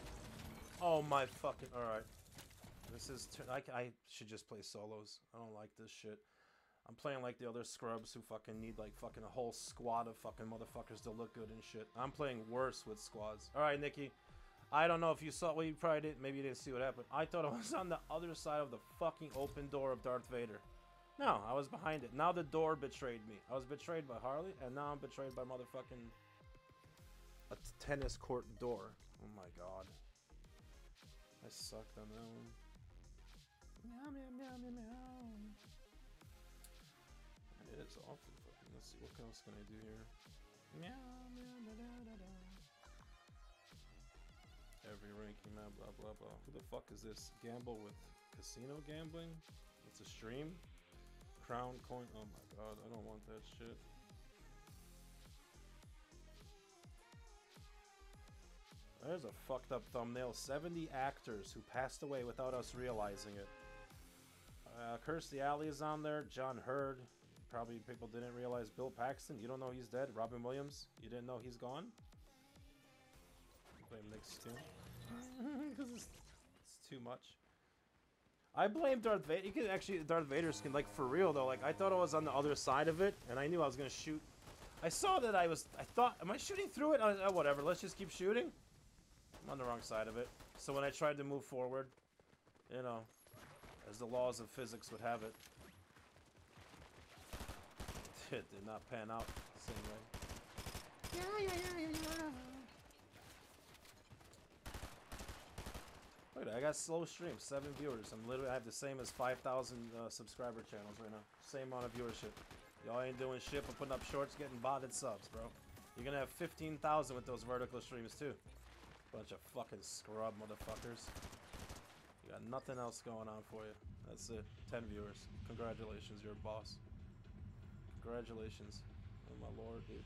Oh my fucking. All right. This is. I should just play solos. I don't like this shit. I'm playing like the other scrubs who fucking need like fucking a whole squad of fucking motherfuckers to look good and shit. I'm playing worse with squads. All right, Nikki. I don't know if you saw. Well, you probably didn't. Maybe you didn't see what happened. I thought I was on the other side of the fucking open door of Darth Vader. No, I was behind it. Now the door betrayed me. I was betrayed by Harley, and now I'm betrayed by motherfucking a tennis court door. Oh my god. I sucked on that one. Meow, meow, meow, meow, meow. It is awful fucking. Let's see, what else can I do here? Meow, meow, da, da, da, da. Every ranking map, blah, blah, blah. Who the fuck is this? Gamble with casino gambling? It's a stream? Crown coin? Oh my god, I don't want that shit. There's a fucked up thumbnail. 70 actors who passed away without us realizing it. Uh, Kirstie Alley is on there. John Hurt. Probably people didn't realize Bill Paxton. You don't know he's dead. Robin Williams. You didn't know he's gone. Blame. Because (laughs) it's, it's too much. I blame Darth Vader. You can actually Darth Vader's skin like for real though. Like I thought I was on the other side of it, and I knew I was gonna shoot. I saw that I was. I thought, am I shooting through it? Uh, whatever. Let's just keep shooting. I'm on the wrong side of it. So when I tried to move forward, you know, as the laws of physics would have it, (laughs) it did not pan out the same way. Look at that, I got slow stream, seven viewers. I'm literally, I have the same as 5,000 uh, subscriber channels right now. Same amount of viewership. Y'all ain't doing shit but putting up shorts, getting botted subs, bro. You're gonna have 15,000 with those vertical streams too. Bunch of fucking scrub motherfuckers. You got nothing else going on for you. That's it. 10 viewers. Congratulations, you're a boss. Congratulations. Oh my lord, dude.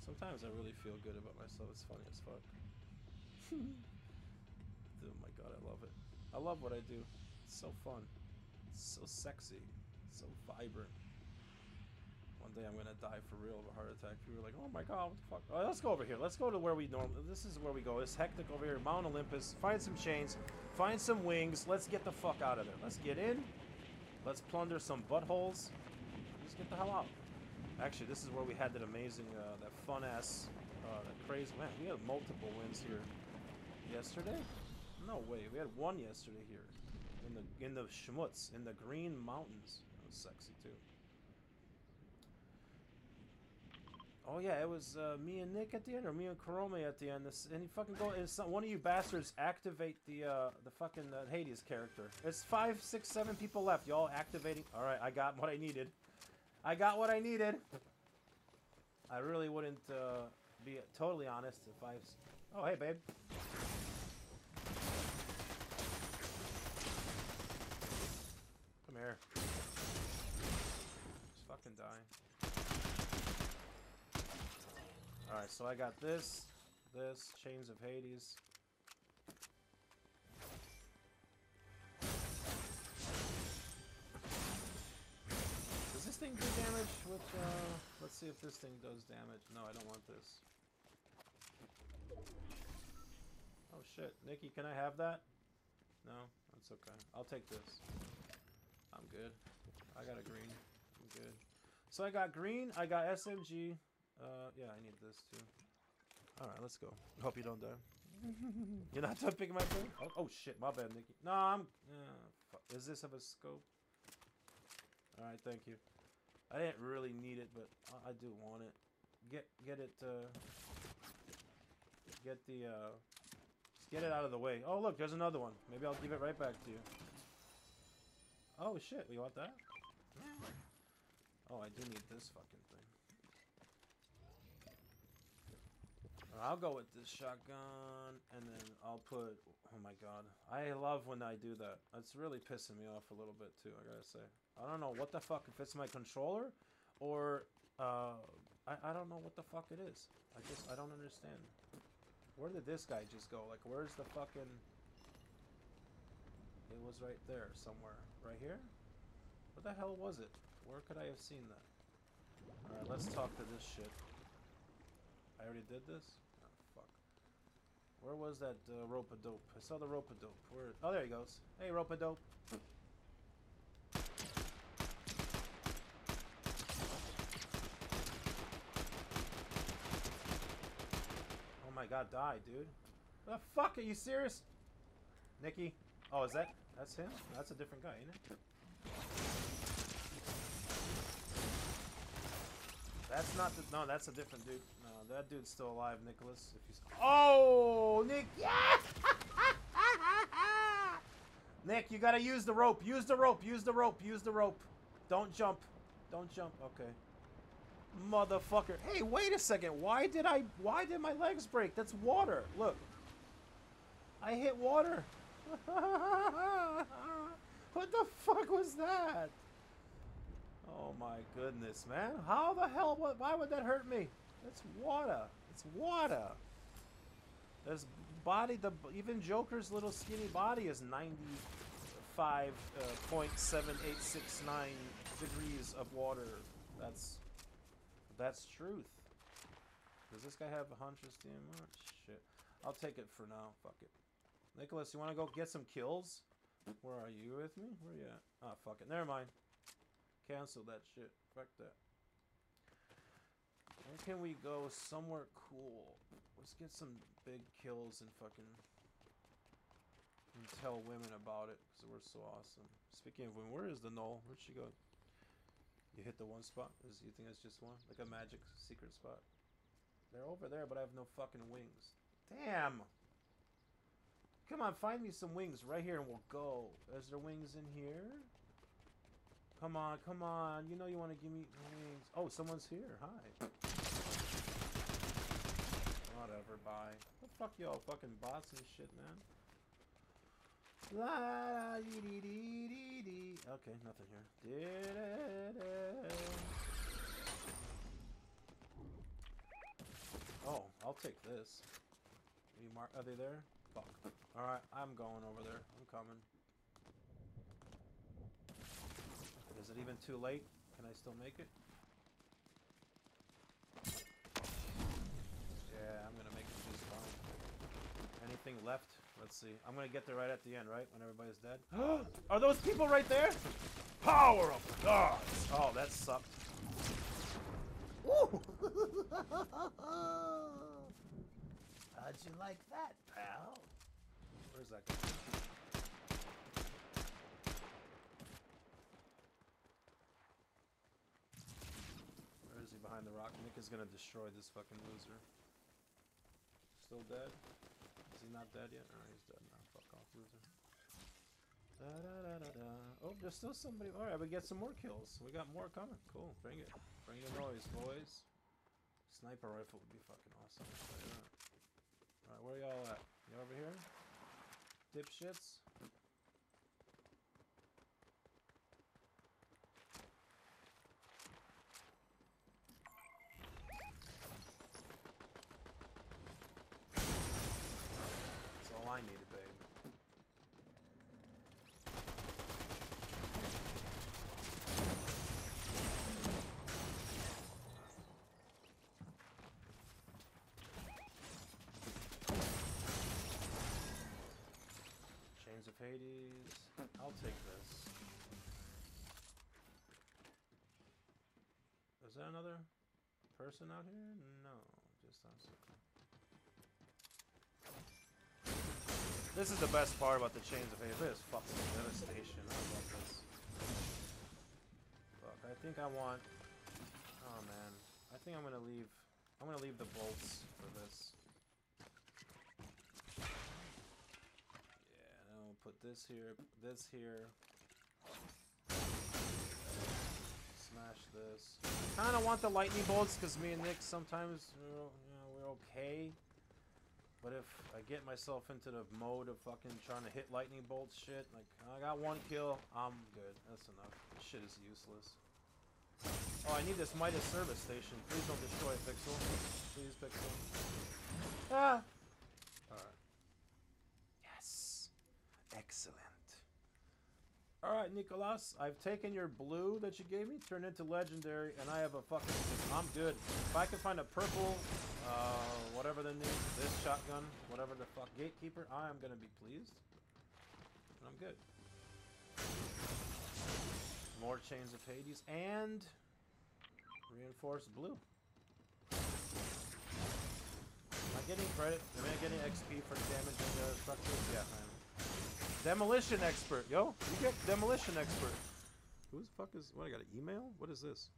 Sometimes I really feel good about myself. It's funny as fuck. (laughs) oh my god, I love it. I love what I do. It's so fun. It's so sexy. It's so vibrant. One day I'm gonna die for real of a heart attack. People are like, oh my god, what the fuck? Oh, let's go over here. Let's go to where we normally. This is where we go. It's hectic over here. Mount Olympus. Find some chains. Find some wings. Let's get the fuck out of there. Let's get in. Let's plunder some buttholes. Let's get the hell out. Actually, this is where we had that amazing, uh, that fun ass, uh, that crazy. Man, we had multiple wins here yesterday. No way. We had one yesterday here in the in the schmutz in the Green Mountains. That was sexy too. Oh yeah, it was uh, me and Nick at the end, or me and Karome at the end. This and you fucking go. And some, one of you bastards activate the uh, the fucking uh, Hades character. It's five, six, seven people left. Y'all activating? All right, I got what I needed. I got what I needed. I really wouldn't uh, be totally honest if I. Oh hey babe. Come here. Just fucking die. Alright, so I got this, this, Chains of Hades. Does this thing do damage uh, let's see if this thing does damage. No, I don't want this. Oh shit, Nikki, can I have that? No, that's okay. I'll take this. I'm good. I got a green. I'm good. So I got green, I got SMG. Uh, yeah, I need this too. Alright, let's go. Hope you don't die. You're not done picking my thing? Oh, oh shit, my bad, Nikki. No, I'm... Uh, is this of a scope? Alright, thank you. I didn't really need it, but I, I do want it. Get get it, uh... Get the, uh... Get it out of the way. Oh, look, there's another one. Maybe I'll give it right back to you. Oh, shit, we want that? Oh, I do need this fucking thing. I'll go with this shotgun, and then I'll put. Oh my god, I love when I do that. It's really pissing me off a little bit too. I gotta say, I don't know what the fuck if it's my controller, or uh, I I don't know what the fuck it is. I just I don't understand. Where did this guy just go? Like, where's the fucking? It was right there somewhere. Right here? What the hell was it? Where could I have seen that? Alright, let's talk to this shit. I already did this? Where was that uh, rope-a-dope? I saw the rope-a-dope. Where? Oh, there he goes. Hey, rope-a-dope. oh my god, die, dude. The fuck? Are you serious? Nikki? Oh, is that... That's him? That's a different guy, ain't it? That's not the. No, that's a different dude. No, that dude's still alive, Nicholas. If he's. Oh, Nick! Yeah! (laughs) Nick, you gotta use the rope. Use the rope. Use the rope. Use the rope. Don't jump. Don't jump. Okay. Motherfucker. Hey, wait a second. Why did I. Why did my legs break? That's water. Look. I hit water. (laughs) what the fuck was that? Oh my goodness, man. How the hell? What, why would that hurt me? It's water. It's water. There's body. The even Joker's little skinny body is 95.7869 uh, degrees of water. That's that's truth. Does this guy have a Huntress DMR? Shit. I'll take it for now. Fuck it. Nicholas, you want to go get some kills? Where are you with me? Where you at? Ah, fuck it. Never mind. Cancel that shit. Fuck that. Where can we go somewhere cool? Let's get some big kills and fucking and tell women about it because we're so awesome. Speaking of women, where is the null? Where'd she go? You hit the one spot? Is you think it's just one? Like a magic secret spot? They're over there, but I have no fucking wings. Damn! Come on, find me some wings right here and we'll go. Is there wings in here? Come on, come on. You know you want to give me wings. Oh, someone's here. Hi. Whatever, bye. The fuck y'all fucking bots and shit, man. La da dee dee dee dee. Okay, nothing here. Dee da da. Oh, I'll take this. You mark? Are they there? Fuck. All right, I'm going over there. I'm coming. Is it even too late? Can I still make it? Yeah, I'm gonna make it just fine. Anything left? Let's see. I'm gonna get there right at the end, right? When everybody's dead. (gasps) Are those people right there? Power of the gods! Oh, that sucked. Woo! (laughs) How'd you like that, pal? Where's that guy? Where is he behind the rock? Nick is gonna destroy this fucking loser. Still dead? Is he not dead yet? Alright, he's dead now. Fuck off, loser. Da, da, da. Oh, there's still somebody. Alright, we get some more kills. We got more coming. Cool. Bring it. Bring the noise, boys. Sniper rifle would be fucking awesome. Alright, where y'all at? You over here? Dipshits? That's all I needed, babe. Hades. I'll take this. Is that another person out here? No, just us. This is the best part about the Chains of Hades. This fucking devastation. I love this. Fuck, I think I want. Oh man, I think I'm gonna leave. I'm gonna leave the bolts for this. Yeah, then we'll put this here, put this here. Smash this. Kind of want the lightning bolts because me and Nick sometimes, you know, we're okay. But if I get myself into the mode of fucking trying to hit lightning bolt shit, like I got one kill, I'm good. That's enough. This shit is useless. Oh, I need this Midas service station. Please don't destroy Pixel. Please, Pixel. Ah! Alright. Yes! Excellent. Alright, Nicolas. I've taken your blue that you gave me, turned into legendary, and I have a fucking... I'm good. If I can find a purple, uh, whatever the name, this shotgun, whatever the fuck, gatekeeper, I am gonna be pleased. And I'm good. More Chains of Hades, and reinforced blue. Am I getting credit? Am I getting XP for damaging the structures? Yeah, I am. Demolition expert, yo! You get demolition expert. Who the fuck is? What? I got an email? What is this?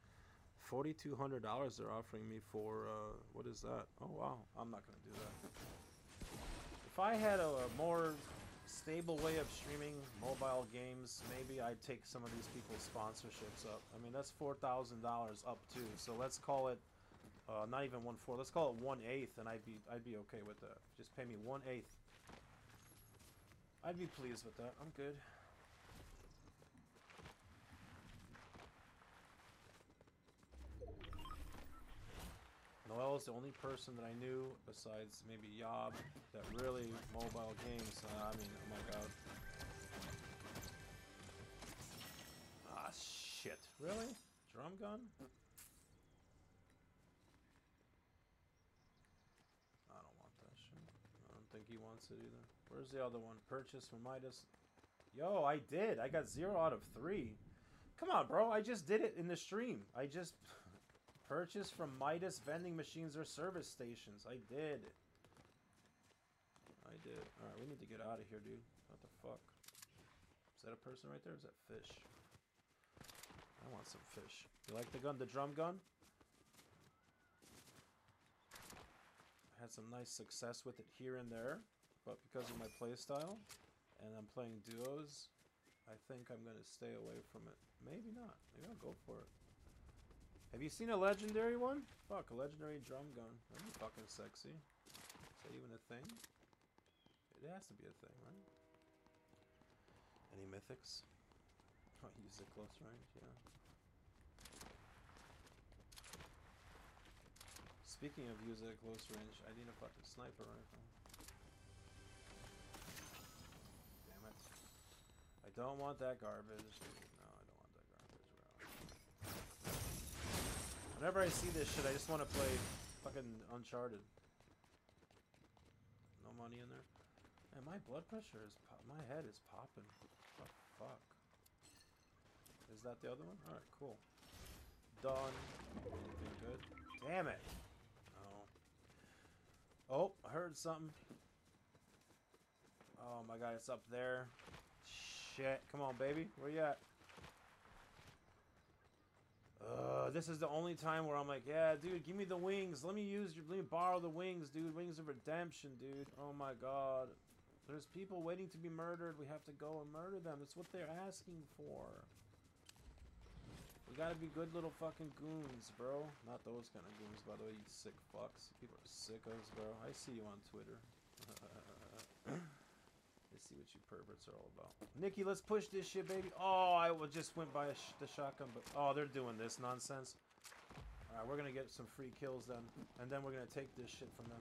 Forty-two hundred dollars they're offering me for. Uh, what is that? Oh wow! I'm not gonna do that. If I had a, a more stable way of streaming mobile games, maybe I'd take some of these people's sponsorships up. I mean, that's four thousand dollars up too. So let's call it uh, not even one four. Let's call it one eighth, and I'd be I'd be okay with that. Just pay me one eighth. I'd be pleased with that. I'm good. Noel is the only person that I knew besides maybe Yob that really mobile games. Uh, I mean, oh my god. Ah, shit. Really? Drum gun? I don't want that shit. I don't think he wants it either. Where's the other one? Purchase from Midas. Yo, I did. I got zero out of three. Come on, bro. I just did it in the stream. I just (laughs) purchased from Midas vending machines or service stations. I did. I did. Alright, we need to get out of here, dude. What the fuck? Is that a person right there? Is that fish? I want some fish. You like the gun? The drum gun? I had some nice success with it here and there, but because of my playstyle, and I'm playing duos, I think I'm gonna stay away from it. Maybe not. Maybe I'll go for it. Have you seen a legendary one? Fuck, a legendary drum gun. That'd be fucking sexy. Is that even a thing? It has to be a thing, right? Any mythics? (laughs) Oh, use the close range, yeah. Speaking of it at close range, I need a fucking sniper rifle. Don't want that garbage. No, I don't want that garbage, bro. Whenever I see this shit, I just want to play fucking Uncharted. No money in there. And my blood pressure is my head is popping. What the fuck? Is that the other one? Alright, cool. Done. Anything good? Damn it! Oh. Oh, I heard something. Oh my god, it's up there. Shit. Come on, baby. Where you at? Uh, this is the only time where I'm like, yeah, dude, give me the wings. Let me use your, let me borrow the wings, dude. Wings of redemption, dude. Oh my god. There's people waiting to be murdered. We have to go and murder them. That's what they're asking for. We gotta be good little fucking goons, bro. Not those kind of goons, by the way, you sick fucks. People are sickos, bro. I see you on Twitter. (laughs) See what you perverts are all about. Nikki, let's push this shit, baby. Oh, I just went by sh the shotgun, but oh, they're doing this nonsense. All right, we're gonna get some free kills then, and then we're gonna take this shit from them.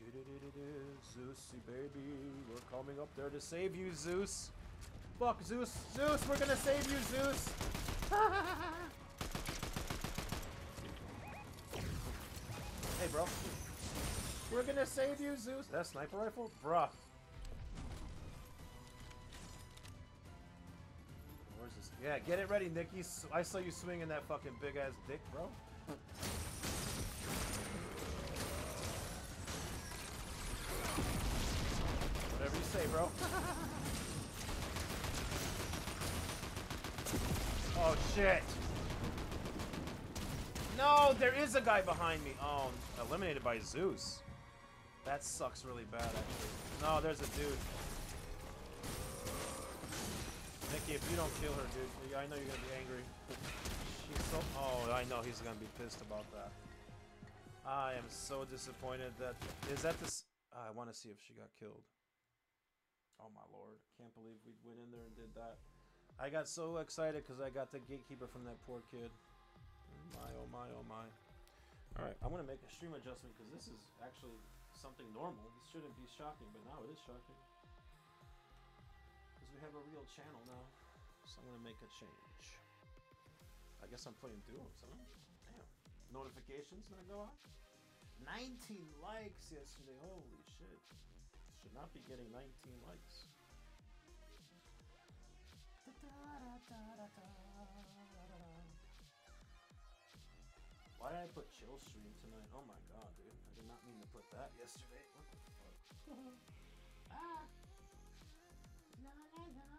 Do-do-do-do-do, Zeusy baby, we're coming up there to save you, Zeus. Fuck Zeus, Zeus, we're gonna save you, Zeus. (laughs) hey, bro. We're gonna save you, Zeus. That sniper rifle, bruh. Where's this? Yeah, get it ready, Nikki. I saw you swinging that fucking big ass dick, bro. Whatever you say, bro. (laughs) oh shit. No, there is a guy behind me. Oh, eliminated by Zeus. That sucks really bad, actually. No, there's a dude. Nikki, if you don't kill her, dude, I know you're gonna be angry. She's so. Oh, I know he's gonna be pissed about that. I am so disappointed that. Is that this? I want to see if she got killed. Oh my lord! Can't believe we went in there and did that. I got so excited because I got the gatekeeper from that poor kid. My oh my oh my. Alright, I'm gonna make a stream adjustment because this is actually something normal. This shouldn't be shocking, but now it is shocking. Because we have a real channel now. So I'm gonna make a change. I guess I'm playing duos, huh? Damn. Notifications gonna go out? 19 likes yesterday. Holy shit. Should not be getting 19 likes. Why did I put chill stream tonight? Oh my god, dude. I not mean to put that yesterday. What the fuck? Ah. La la la.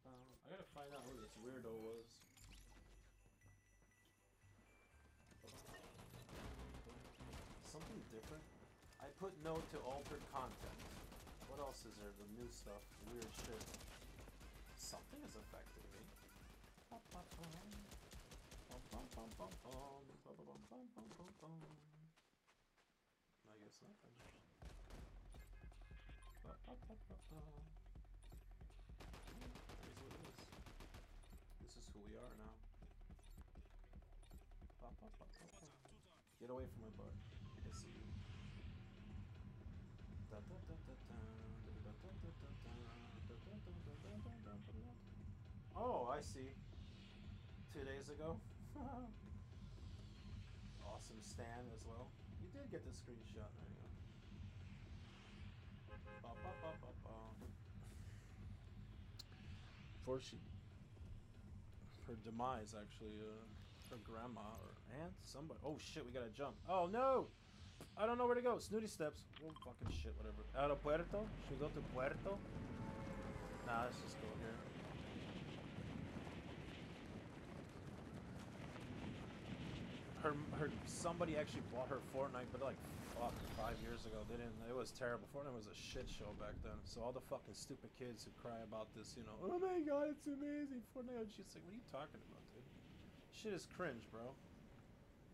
Um, I gotta find out who this weirdo was. Something different. I put no to altered content. What else is there? The new stuff, weird shit. Something is affecting me. I guess nothing. Here's what it is. This is who we are now. Get away from my butt. I see you. Oh, I see. Two days ago. (laughs) awesome stand as well. You did get the screenshot. There you go. Ba, ba, ba. Before she, her demise actually, uh, her grandma or aunt, somebody. Oh shit, we gotta jump. Oh no! I don't know where to go. Snooty steps. Oh fucking shit, whatever. Aeropuerto? Should we go to Puerto? Nah, let's just go here. Her, her, somebody actually bought her Fortnite, but like, fuck, five years ago. They didn't. It was terrible. Fortnite was a shit show back then. So all the fucking stupid kids who cry about this, you know, oh my god, it's amazing Fortnite. She's like, what are you talking about, dude? Shit is cringe, bro.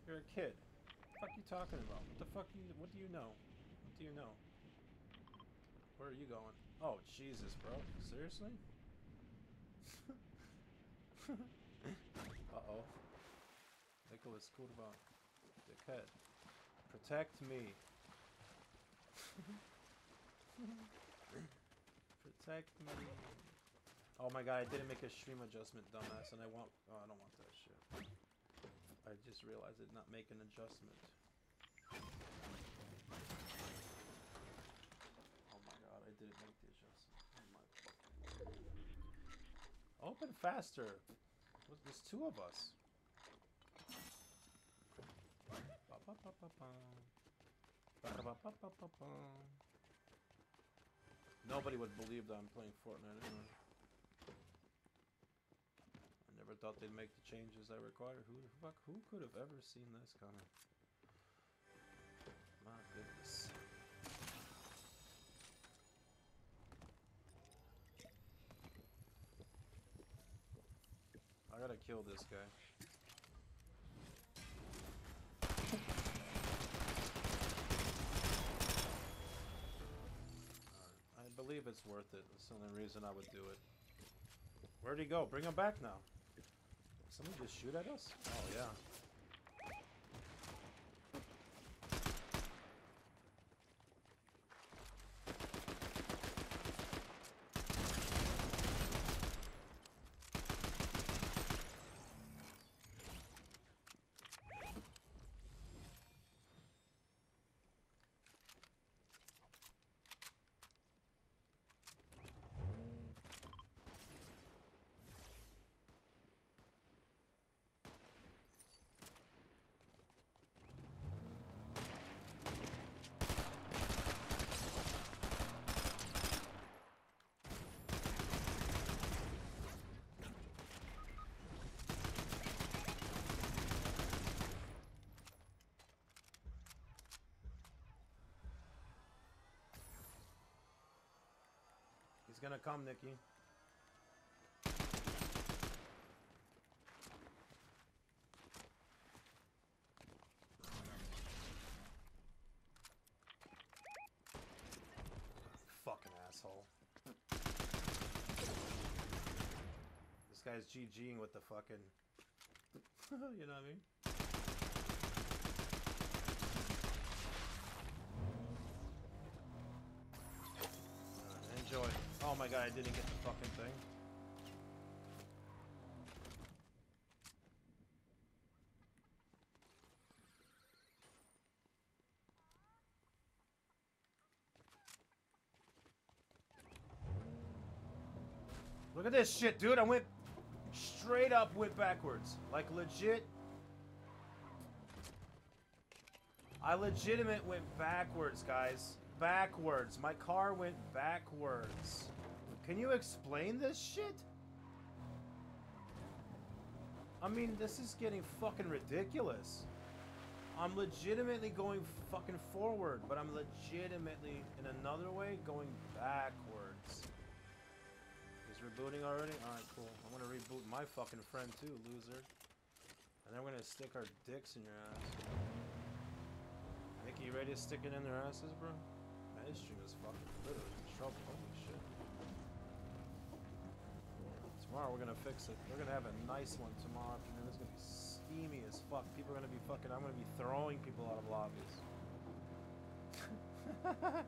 You're a kid. What the fuck you talking about? What the fuck you? What do you know? What do you know? Where are you going? Oh Jesus, bro. Seriously? (laughs) uh oh. Nicholas. Dickhead. Protect me. (laughs) Protect me. Oh my god, I didn't make a stream adjustment, dumbass, and I want. Oh, I don't want that shit. I just realized I did not make an adjustment. Oh my god, I didn't make the adjustment. Oh. Open faster! There's two of us. Nobody would believe that I'm playing Fortnite anyway. I never thought they'd make the changes I require. Who the fuck? Who could have ever seen this coming? My goodness. I gotta kill this guy. Believe it's worth it. That's the only reason I would do it. Where'd he go? Bring him back now. Somebody just shoot at us? Oh yeah. Gonna come, Nikki. Fucking asshole. This guy's GGing with the fucking. (laughs) you know what I mean? Oh my god, I didn't get the fucking thing. Look at this shit, dude. I went straight up, went backwards. Like, legit. I legitimate went backwards, guys. Backwards. My car went backwards. Can you explain this shit? I mean, this is getting fucking ridiculous. I'm legitimately going fucking forward, but I'm legitimately, in another way, going backwards. Is rebooting already? Alright, cool. I'm gonna reboot my fucking friend too, loser. And then we're gonna stick our dicks in your ass. Nikki, you ready to stick it in their asses, bro? Man, this stream is fucking literally in trouble. Holy shit. Tomorrow we're gonna fix it. We're gonna have a nice one tomorrow afternoon. It's gonna be steamy as fuck. People are gonna be fucking. I'm gonna be throwing people out of lobbies. (laughs)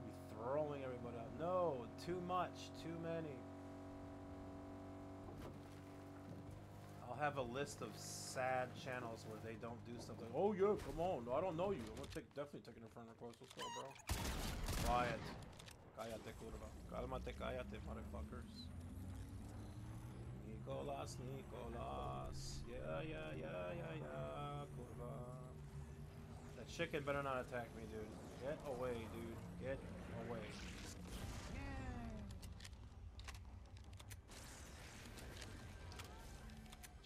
be throwing everybody out. No, too much, too many. I'll have a list of sad channels where they don't do something. Like, oh yeah, come on. I don't know you. I'm gonna take definitely taking a friend request. Let's go, bro. Quiet. Cállate, curva. Cálmate, cállate, motherfuckers. Nicolas, Nicolas. Yeah, yeah, yeah, yeah, yeah, curva. That chicken better not attack me, dude. Get away, dude. Get away.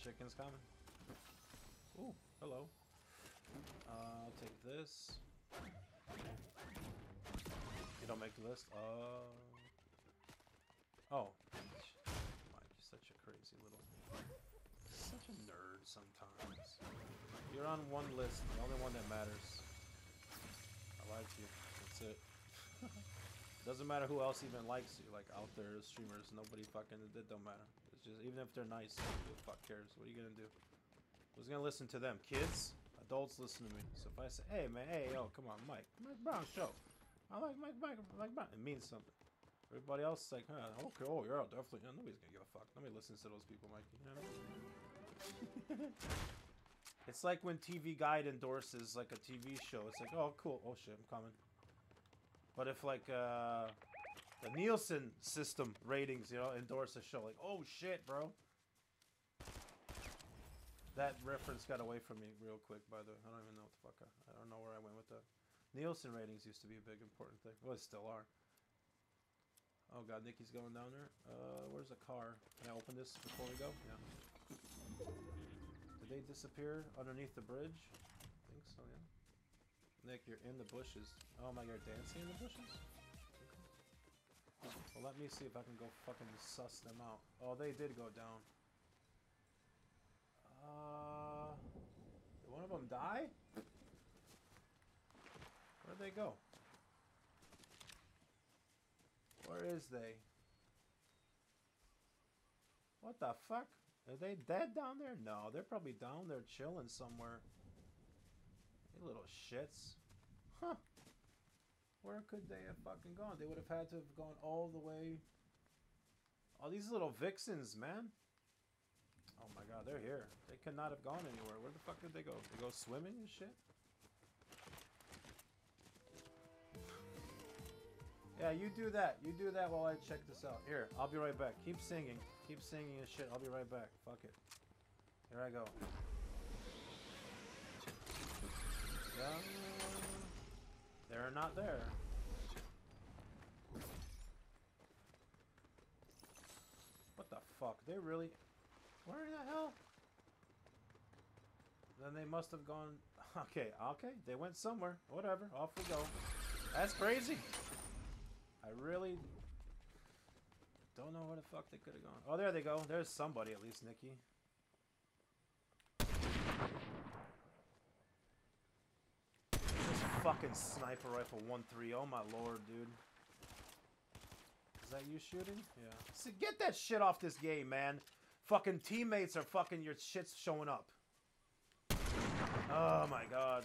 Chicken's coming. Ooh, hello. Uh, I'll take this. You don't make the list? Uh. Oh. Mike, you're such a crazy little. Such a nerd sometimes. You're on one list, the only one that matters. I like you. That's it. (laughs) Doesn't matter who else even likes you, like out there, streamers. Nobody fucking. It don't matter. It's just even if they're nice, who the fuck cares? What are you gonna do? Who's gonna listen to them? Kids? Adults listen to me. So if I say, "Hey man, hey yo, come on, Mike, Mike Brown show," I like Mike, Mike, Mike Brown. It means something. Everybody else is like, huh, okay, oh yeah, definitely. Yeah, nobody's gonna give a fuck. Nobody listens to those people, Mike. You know? (laughs) it's like when TV Guide endorses like a TV show. It's like, oh cool, oh shit, I'm coming. But if like uh, the Nielsen system ratings, you know, endorse a show, like, oh shit, bro. That reference got away from me real quick. By the way, I don't even know what the fuck. I, I don't know where I went with that. Nielsen ratings used to be a big important thing. Well, they still are. Oh god, Nikki's going down there. Uh, where's the car? Can I open this before we go? Yeah. Did they disappear underneath the bridge? I think so, yeah. Nick, you're in the bushes. Oh my god, dancing in the bushes? Well, let me see if I can go fucking suss them out. Oh, they did go down. Uh, did one of them die? Where'd they go? Where is they? What the fuck? Are they dead down there? No, they're probably down there chilling somewhere. Little shits. Huh. Where could they have fucking gone? They would have had to have gone all the way. All these little vixens, man. Oh my god, they're here. They could not have gone anywhere. Where the fuck did they go? They go swimming and shit? Yeah, you do that. You do that while I check this out. Here, I'll be right back. Keep singing. Keep singing and shit. I'll be right back. Fuck it. Here I go. They're not there. What the fuck? They really... Where the hell? Then they must have gone... (laughs) Okay, okay. They went somewhere. Whatever. Off we go. That's crazy. I really don't know where the fuck they could have gone. Oh, there they go. There's somebody at least, Nikki. This fucking sniper rifle 1-3. Oh my lord, dude. Is that you shooting? Yeah. See, get that shit off this game, man. Fucking teammates are fucking your shit's showing up. Oh my god.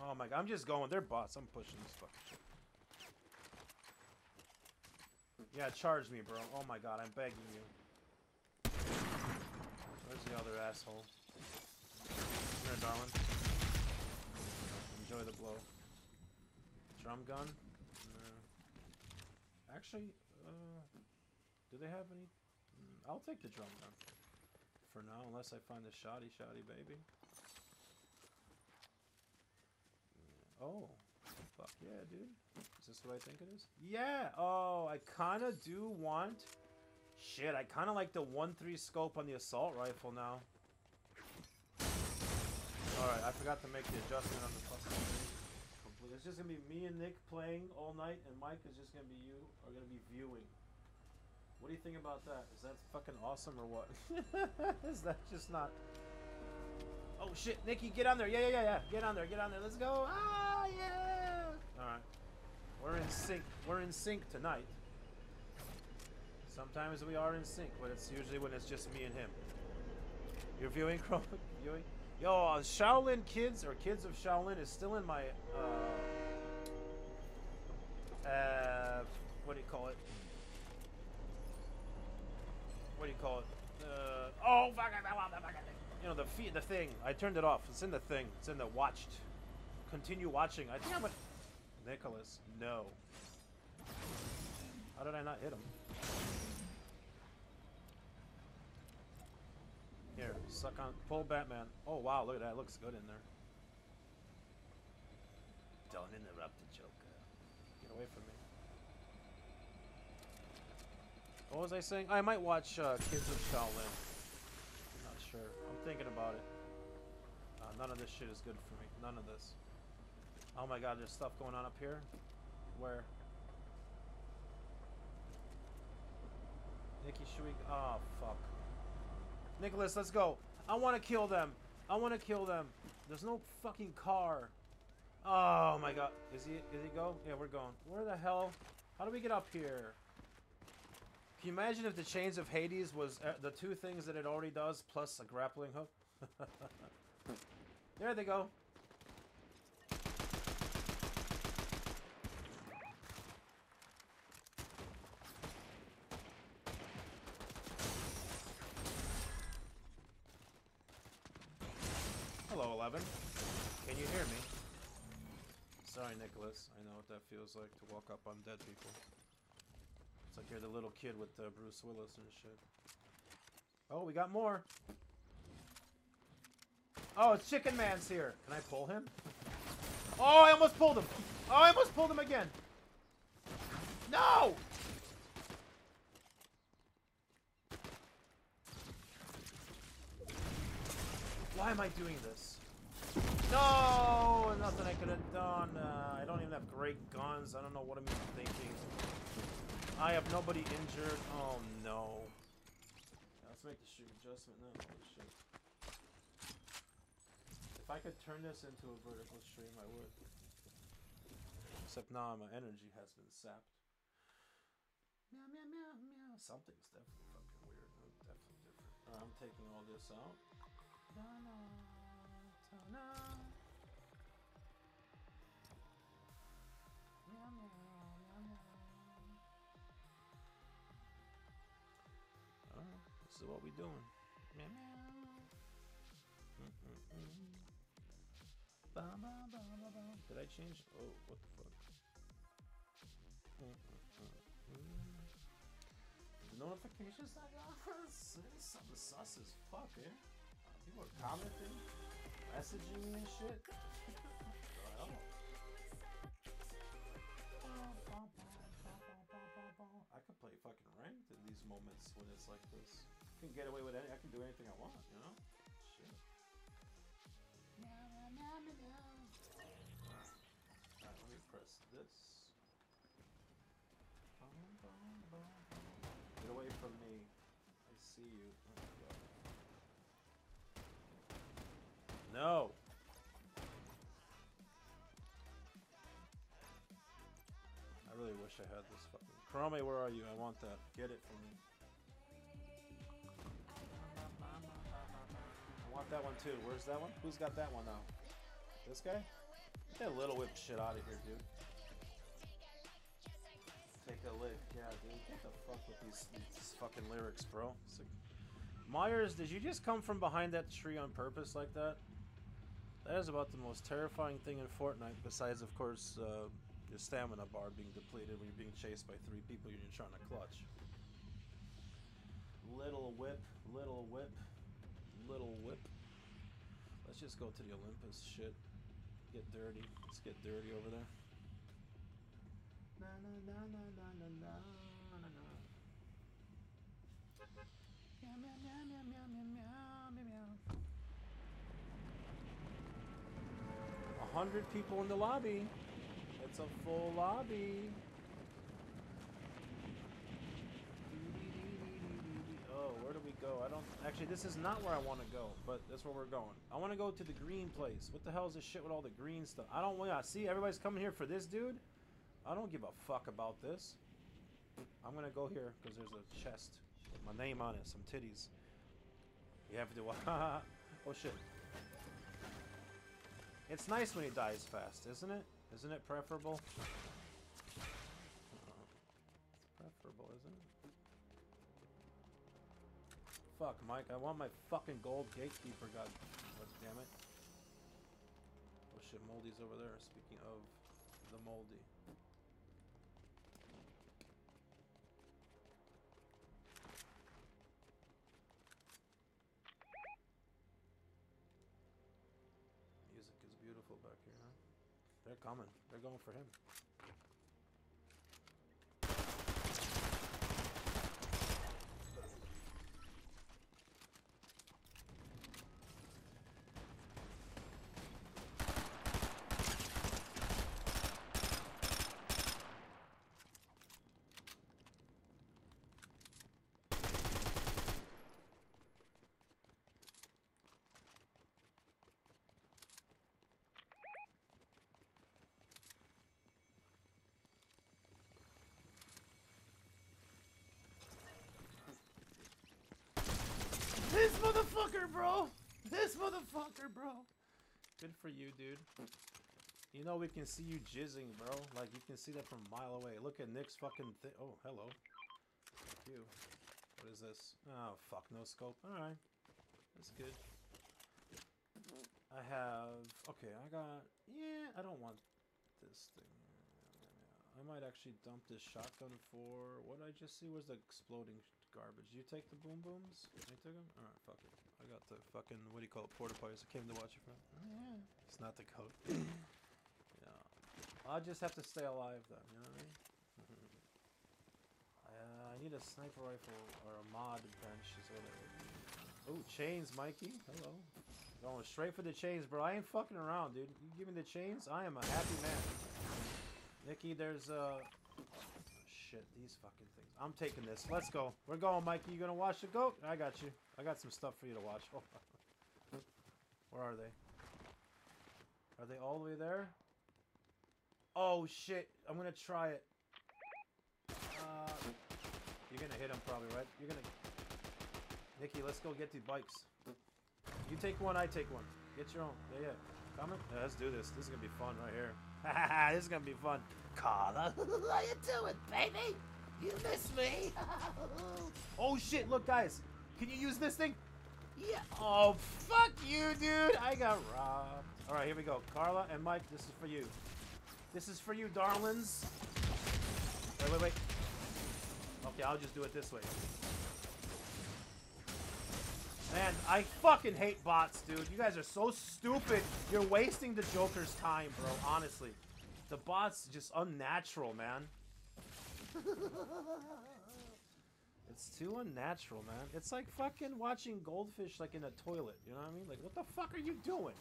Oh my god, I'm just going. They're bots. I'm pushing this fucking shit. Yeah, charge me, bro. Oh my god, I'm begging you. Where's the other asshole? Come here, darling. enjoy the blow. Drum gun? Nah. Actually, uh, do they have any? Mm, I'll take the drum gun for now, unless I find the shoddy, shoddy baby. Oh, fuck yeah, dude. Is this what I think it is? Yeah. Oh, I kind of do want. Shit, I kind of like the 1-3 scope on the assault rifle now. Alright, I forgot to make the adjustment on the thing. Complete. It's just gonna be me and Nick playing all night, and Mike is just gonna be you, are gonna be viewing. What do you think about that? Is that fucking awesome or what? (laughs) is that just not... Oh shit, Nikki, get on there. Yeah, yeah, yeah, yeah. Get on there, get on there. Let's go. Ah, yeah. Alright. We're in sync. We're in sync tonight. Sometimes we are in sync, but it's usually when it's just me and him. You're viewing, (laughs) Chrome? viewing? Yo, uh, Shaolin Kids, or Kids of Shaolin, is still in my, uh... Uh... What do you call it? What do you call it? Uh... Oh, fuck. You know, the feed, the thing. I turned it off. It's in the thing. It's in the watched. Continue watching. I think I'm a... Nicholas, no. How did I not hit him? Here, suck on, pull Batman. Oh wow, look at that, looks good in there. Don't interrupt the Joker. Get away from me. What was I saying? I might watch uh, Kids of Shaolin. Thinking about it. Uh, none of this shit is good for me. None of this. Oh my god, there's stuff going on up here. Where? Nikki, should we? Oh fuck. Nicholas, let's go. I want to kill them. I want to kill them. There's no fucking car. Oh my god. Is he? Is he go? Yeah, we're going. Where the hell? How do we get up here? Can you imagine if the Chains of Hades was uh, the two things that it already does plus a grappling hook? (laughs) there they go. Hello, Eleven. Can you hear me? Sorry, Nicholas. I know what that feels like to walk up on dead people. Like you're the little kid with uh, Bruce Willis and shit. Oh, we got more. Oh, it's Chicken Man's here. Can I pull him? Oh, I almost pulled him. Oh, I almost pulled him again. No! Why am I doing this? No! Nothing I could have done. Uh, I don't even have great guns. I don't know what I'm thinking. I have nobody injured. Oh no. Let's make the stream adjustment now. If I could turn this into a vertical stream, I would. Except now my energy has been sapped. Meow, meow, meow, meow. Something's definitely fucking weird. No, definitely different. Uh, I'm taking all this out. Ta-na, ta-na. Meow, is what we're doing. Did I change? Oh, what the fuck? The notifications not on? Something sus as fuck, eh? People are commenting, messaging me and shit. (laughs) I could play fucking ranked in these moments when it's like this. I can get away with any. I can do anything I want, you know. Shit. Alright, let me press this. Get away from me. I see you. No! I really wish I had this fucking. Karame, where are you? I want that. Get it for me. Want that one too. Where's that one? Who's got that one now? This guy? Get a little whip shit out of here, dude. Take a lick. Yeah, dude. What the fuck with these, these fucking lyrics, bro? Like, Myers, did you just come from behind that tree on purpose like that? That is about the most terrifying thing in Fortnite, besides, of course, uh, your stamina bar being depleted when you're being chased by three people you're trying to clutch. Little whip, little whip, little whip. Let's just go to the Olympus shit. Get dirty. Let's get dirty over there. Na na na na na na na na na. Meow, meow, meow, meow, meow, meow, meow, meow. A hundred people in the lobby. It's a full lobby. Oh, where do we go? I don't. Actually, this is not where I want to go, but that's where we're going. I want to go to the green place. What the hell is this shit with all the green stuff? I don't want to see everybody's coming here for this dude. I don't give a fuck about this. I'm gonna go here because there's a chest with my name on it, some titties. You have to. (laughs) oh shit. It's nice when he dies fast, isn't it? Isn't it preferable? Fuck, Mike, I want my fucking gold gatekeeper, god damn it. Oh shit, Moldy's over there, speaking of the Moldy. Music is beautiful back here, huh? They're coming. They're going for him. This motherfucker, bro! This motherfucker, bro! Good for you, dude. You know we can see you jizzing, bro. Like, you can see that from a mile away. Look at Nick's fucking thi- Oh, hello. You. What is this? Oh, fuck, no scope. Alright. That's good. I have... Okay, I got... Yeah, I don't want this thing. I might actually dump this shotgun for... What I just see was the exploding garbage. You take the boom booms? I took them? Alright, fuck it. I got the fucking... What do you call it? Porta potties. I came to watch it from. Oh, yeah. It's not the coat. (clears throat) yeah. I'll just have to stay alive then, you know what I mean? (laughs) Uh, I need a sniper rifle or a mod bench is what I would. Oh, chains, Mikey. Hello. Going straight for the chains, bro. I ain't fucking around, dude. You give me the chains, I am a happy man. Nikki, there's uh shit, these fucking things. I'm taking this. Let's go. We're going, Mikey. You gonna watch the goat? I got you. I got some stuff for you to watch. (laughs) Where are they? Are they all the way there? Oh shit! I'm gonna try it. Uh, you're gonna hit him probably, right? You're gonna. Nikki, let's go get the bikes. You take one, I take one. Get your own. Yeah, yeah. Coming? Yeah, let's do this. This is gonna be fun right here. (laughs) this is gonna be fun. Carla, (laughs) how you doing, baby? You miss me? (laughs) Oh shit! Look, guys. Can you use this thing? yeah. Oh fuck you, dude! I got robbed. All right, here we go. Carla and Mike, this is for you. This is for you, darlings. Wait, wait, wait. Okay, I'll just do it this way. Man, I fucking hate bots, dude. You guys are so stupid. You're wasting the Joker's time, bro. Honestly, the bots just unnatural, man. (laughs) It's too unnatural, man. It's like fucking watching goldfish like in a toilet. You know what I mean? Like, what the fuck are you doing?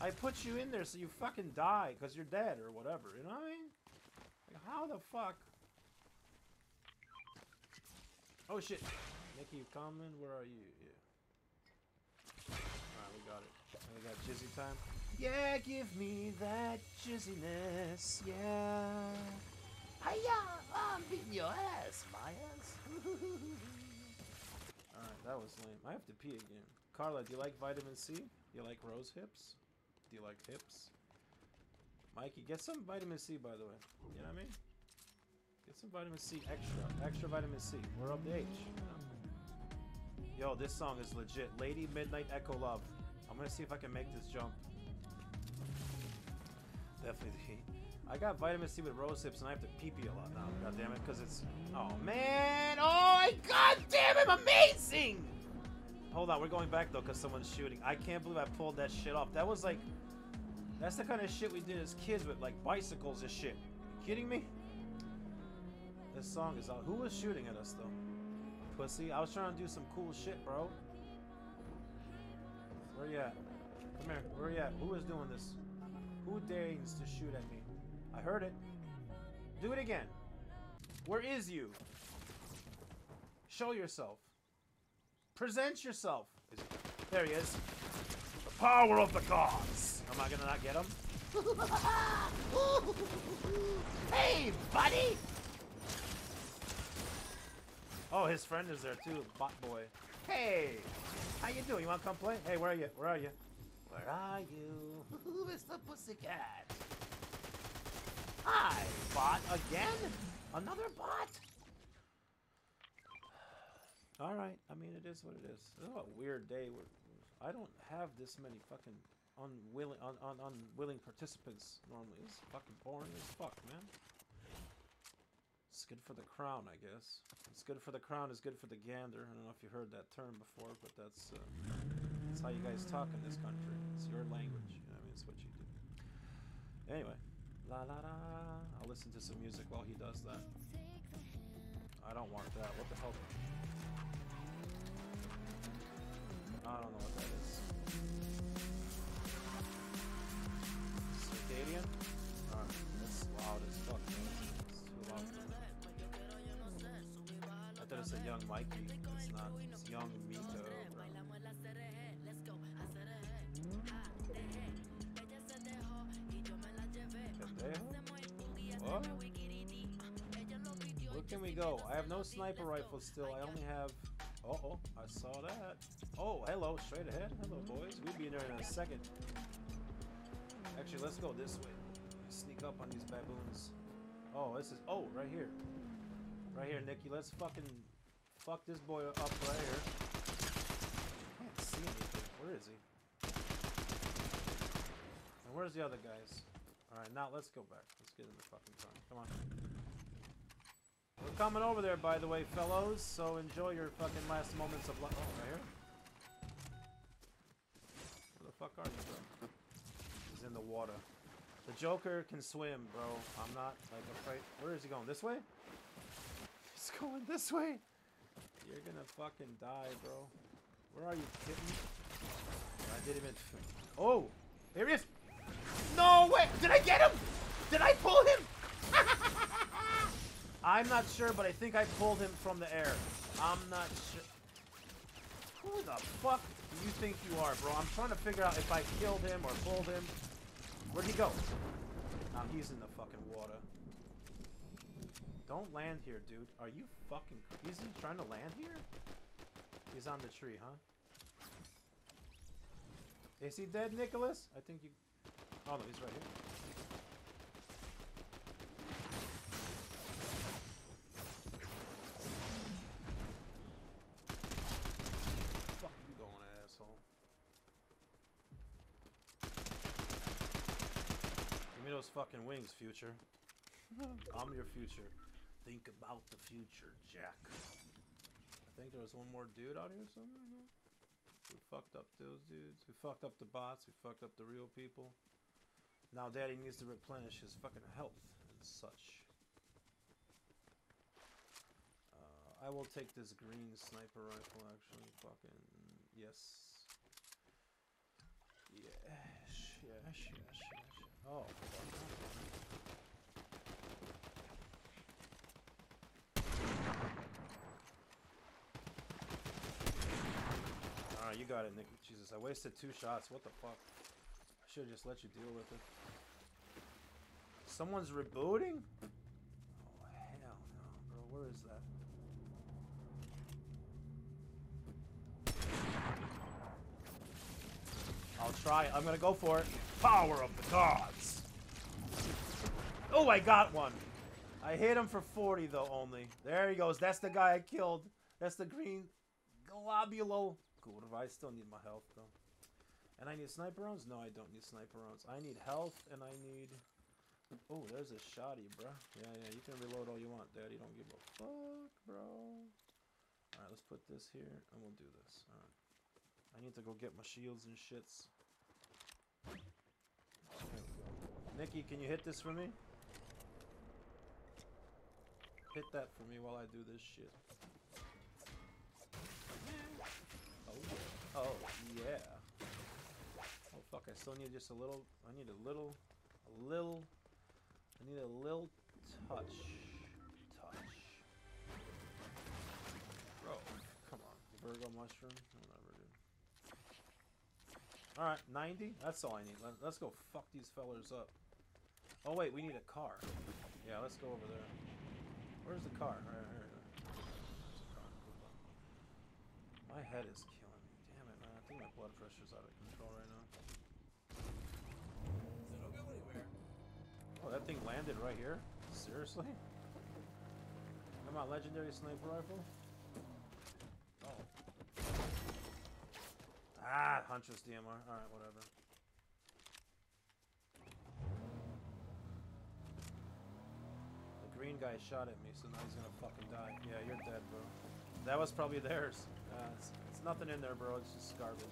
I put you in there so you fucking die because you're dead or whatever. You know what I mean? Like, how the fuck? Oh shit. Nikki, you coming? Where are you? Yeah. Alright, we got it. And we got jizzy time. Yeah, give me that jizziness. Yeah. Hiya! I'm beating your ass, my ass. (laughs) Alright, that was lame. I have to pee again. Carla, do you like vitamin C? Do you like rose hips? Do you like hips? Mikey, get some vitamin C, by the way. You know what I mean? Get some vitamin C extra. Extra vitamin C. We're up to H. Yo, this song is legit. Lady Midnight Echo Love. I'm gonna see if I can make this jump. Definitely. I got vitamin C with rose hips and I have to pee pee a lot now. God damn it, because it's. Oh man! Oh my god damn it! Amazing! Hold on, we're going back though because someone's shooting. I can't believe I pulled that shit off. That was like. That's the kind of shit we did as kids with like bicycles and shit. Kidding me? This song is out. Who was shooting at us though? Pussy. I was trying to do some cool shit, bro. Where you at? Come here. Where you at? Who is doing this? Who dares to shoot at me? I heard it. Do it again. Where is you? Show yourself. Present yourself. There he is. The power of the gods. Am I gonna not get him? (laughs) hey, buddy! Oh, his friend is there too, bot boy. Hey, how you doing? You wanna come play? Hey, where are you? Where are you? Where are you, Who is Mr. Pussycat? Hi, bot again? Another bot? (sighs) All right. I mean, it is what it is. This is a weird day. I don't have this many fucking unwilling, un, un, unwilling participants normally. It's fucking boring as fuck, man. It's good for the crown, I guess. It's good for the crown. It's good for the gander. I don't know if you heard that term before, but that's uh, that's how you guys talk in this country. It's your language. You know, I mean, it's what you do. Anyway, la la la. I'll listen to some music while he does that. I don't want that. What the hell? I don't know what that is. I thought it young Mikey. It's not. It's young Miko? Where can we go? I have no sniper rifle still. I only have. Oh, oh, I saw that. Oh, hello, straight ahead. Hello, boys. We'll be in there in a second. Actually, let's go this way. Sneak up on these baboons. Oh, this is. Oh, right here. Right here, Nikki. Let's fucking fuck this boy up right here. Can't see anything. Where is he? And where's the other guys? Alright, now let's go back. Let's get in the fucking car. Come on. We're coming over there, by the way, fellows. So enjoy your fucking last moments of life. Oh, right here. Where the fuck are you, bro? He's in the water. The Joker can swim, bro. I'm not like afraid. Where is he going? This way? He's going this way. You're gonna fucking die, bro. Where are you, kitten? I didn't even. Oh, here he is. No way! Did I get him? Did I pull him? (laughs) I'm not sure, but I think I pulled him from the air. I'm not sure. Who the fuck do you think you are, bro? I'm trying to figure out if I killed him or pulled him. Where'd he go? Now he's in the fucking water. Don't land here, dude. Are you fucking... Crazy? Is he trying to land here? He's on the tree, huh? Is he dead, Nicholas? I think you... Oh, no, he's right here. Fuck you going, asshole. Give me those fucking wings, future. (laughs) I'm your future. Think about the future, Jack. I think there was one more dude out here somewhere. No? We fucked up those dudes. We fucked up the bots. We fucked up the real people. Now Daddy needs to replenish his fucking health and such. Uh, I will take this green sniper rifle. Actually, fucking yes. Yes, yes, yes, yes. Oh, You got it, Nick. Jesus, I wasted two shots. What the fuck? I should have just let you deal with it. Someone's rebooting? Oh, hell no, bro. Where is that? I'll try. I'm gonna go for it. Power of the gods. Oh, I got one. I hit him for 40 though only. There he goes. That's the guy I killed. That's the green globulo. Cool. I still need my health though. And I need sniper rounds? No, I don't need sniper rounds. I need health and I need. Oh, there's a shotty, bro. Yeah, yeah, you can reload all you want, Daddy. Don't give a fuck, bro. Alright, let's put this here and we'll do this. Alright. I need to go get my shields and shits. Nikki, can you hit this for me? Hit that for me while I do this shit. Oh yeah. Oh fuck, I still need just a little I need a little a little I need a little touch. Touch. Bro, come on. Virgo mushroom? Whatever, dude. Alright, 90? That's all I need. Let, let's go fuck these fellers up. Oh wait, we need a car. Yeah, let's go over there. Where's the car? There's car. My head is killing me. Damn it, man. I think my blood pressure's out of control right now. So don't go anywhere. Oh, that thing landed right here? Seriously? Come on, legendary sniper rifle. Oh. Ah, Huntress DMR. Alright, whatever. The green guy shot at me, so now he's gonna fucking die. Yeah, you're dead, bro. That was probably theirs. Uh, it's, nothing in there, bro. It's just garbage.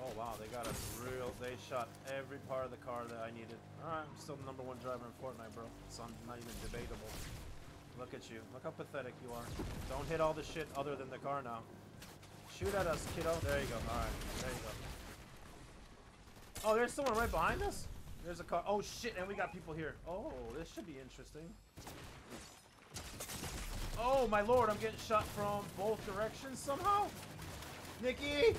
Oh wow, they got a real. They shot every part of the car that I needed. Alright, I'm still the number one driver in Fortnite, bro. It's not even debatable. Look at you. Look how pathetic you are. Don't hit all the shit other than the car now. Shoot at us, kiddo. There you go. Alright, there you go. Oh, there's someone right behind us? There's a car. Oh shit, and we got people here. Oh, this should be interesting. Oh my lord, I'm getting shot from both directions somehow. Nikki!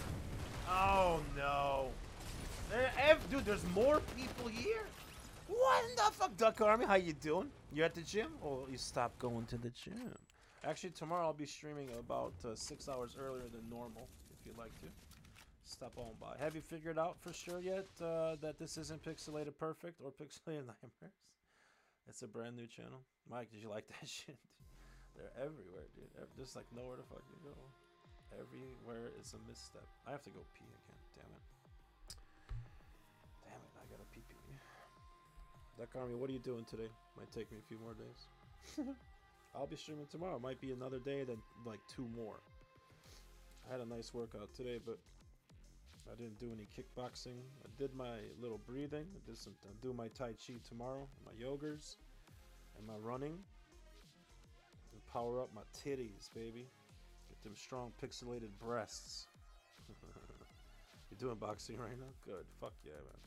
Oh no. Dude, there's more people here. What in the fuck, Duck Army? How you doing? You at the gym? Oh, you stopped going to the gym. Actually, tomorrow I'll be streaming about uh, six hours earlier than normal, if you'd like to. Stop on by. Have you figured out for sure yet uh, that this isn't Pixelated Perfect or (laughs) Pixelated Knightmares? It's a brand new channel. Mike, did you like that (laughs) shit? They're everywhere, dude. There's like nowhere to fucking go. Everywhere is a misstep. I have to go pee again. Damn it. Damn it, I gotta pee pee. Duck Army, what are you doing today? Might take me a few more days. (laughs) I'll be streaming tomorrow. Might be another day, then like two more. I had a nice workout today, but I didn't do any kickboxing. I did my little breathing. I did some. I'm doing my Tai Chi tomorrow. My yogers and my running. Power up my titties, baby. Get them strong pixelated breasts. (laughs) You're doing boxing right now? Good. Fuck yeah, man.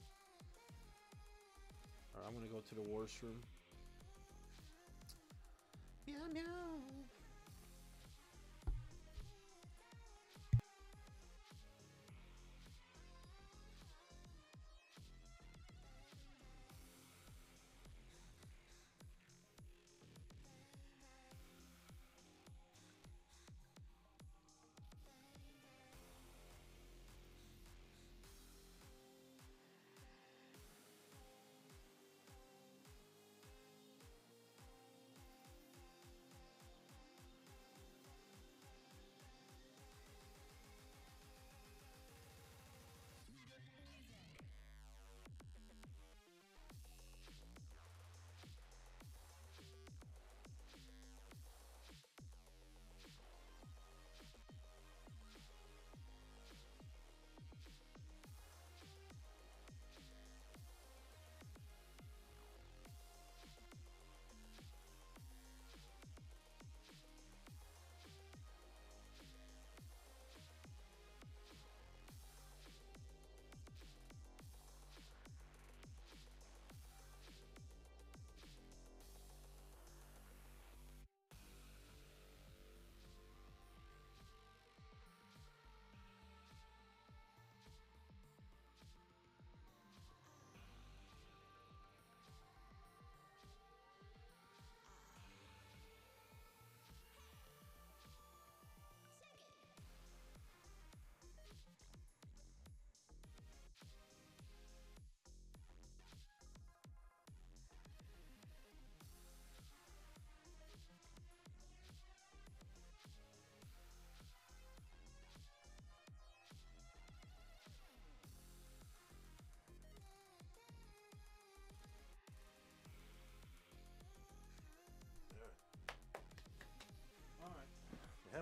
Alright, I'm gonna go to the washroom. Meow meow.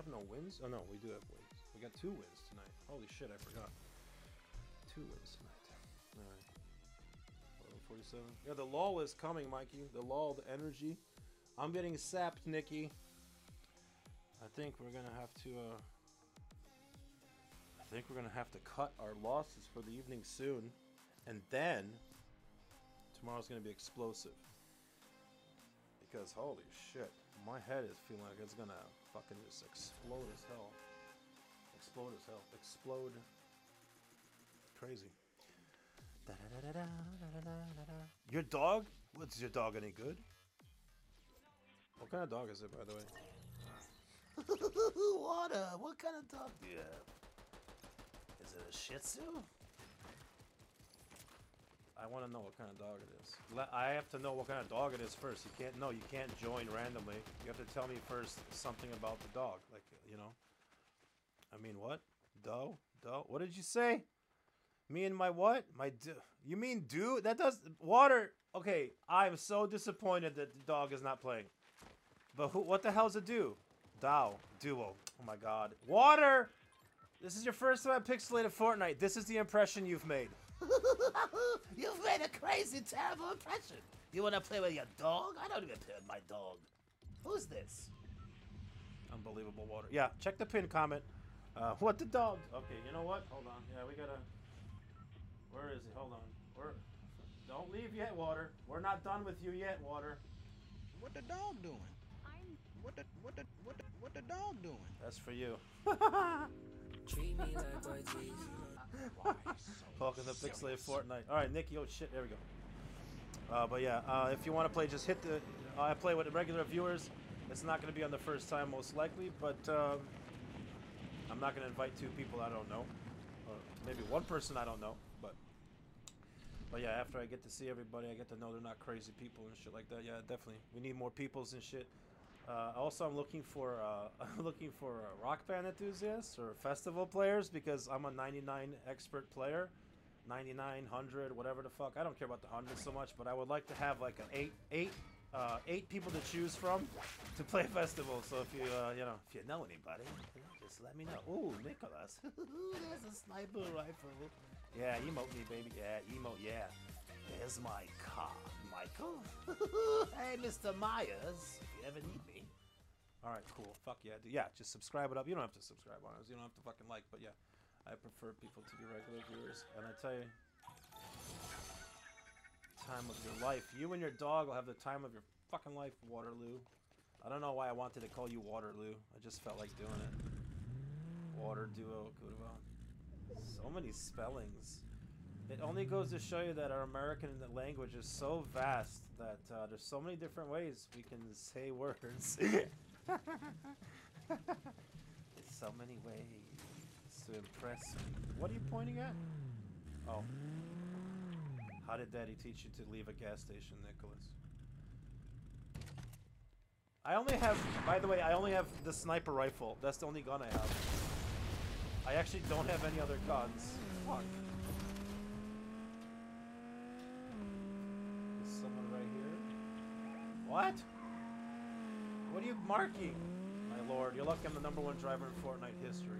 Have no wins? Oh no, we do have wins. We got two wins tonight. Holy shit, I forgot. Two wins tonight. Alright. 47. Yeah, the lull is coming, Mikey. The lull, the energy. I'm getting sapped, Nikki. I think we're gonna have to uh I think we're gonna have to cut our losses for the evening soon. And then tomorrow's gonna be explosive. Because holy shit, my head is feeling like it's gonna fucking just explode as hell. Explode as hell. Explode. Crazy. Your dog? What's your dog any good? What kind of dog is it, by the way? (laughs) Water! What kind of dog do you have? Is it a Shih Tzu? I want to know what kind of dog it is. I have to know what kind of dog it is first. You can't no, you can't join randomly. You have to tell me first something about the dog, like you know. I mean, what? Doe? Doe? What did you say? Me and my what? My d- you mean do? That does water. Okay, I'm so disappointed that the dog is not playing. But who? What the hell's a do? Dow duo. Oh my god. Water. This is your first time at Pixelated Fortnite. This is the impression you've made. (laughs) You've made a crazy, terrible impression. You want to play with your dog? I don't even play with my dog. Who's this? Unbelievable water. Yeah, check the pin comment. Uh, (laughs) what the dog? Okay, you know what? Hold on. Yeah, we gotta. Where is he? Hold on. We're. Don't leave yet, water. We're not done with you yet, water. What the dog doing? I'm What the what the what the what the dog doing? That's for you. (laughs) Treat me like teeth. Welcome to Pixelated Fortnite. All right, Nikki. Oh shit, there we go. Uh, but yeah, uh, if you want to play, just hit the. Uh, I play with regular viewers. It's not going to be on the first time, most likely, but um, I'm not going to invite two people I don't know, or maybe one person I don't know. But but yeah, after I get to see everybody, I get to know they're not crazy people and shit like that. Yeah, definitely. We need more peoples and shit. Uh, also, I'm looking for uh, (laughs) looking for rock band enthusiasts or festival players because I'm a 99 expert player, 99, 100, whatever the fuck. I don't care about the hundred so much, but I would like to have like an eight, eight, uh, eight people to choose from to (laughs) play festival. So if you uh, you know if you know anybody, just let me know. Ooh, Nicholas, (laughs) there's a sniper rifle. Yeah, emote me, baby. Yeah, emote. Yeah. There's my car, Michael. hey, Mr. Myers, if you ever need me. All right, cool. Fuck yeah. Yeah, just subscribe it up. You don't have to subscribe on us. You don't have to fucking like, but yeah, I prefer people to be regular viewers. And I tell you, time of your life. You and your dog will have the time of your fucking life, Waterloo. I don't know why I wanted to call you Waterloo. I just felt like doing it. Water duo Kudava. So many spellings. It only goes to show you that our American language is so vast that uh, there's so many different ways we can say words. (laughs) There's so many ways to impress me. What are you pointing at? Oh. How did Daddy teach you to leave a gas station, Nicholas? I only have, by the way, I only have the sniper rifle. That's the only gun I have. I actually don't have any other guns. Fuck. Is someone right here? What? What are you marking? My lord, you're lucky I'm the number one driver in Fortnite history.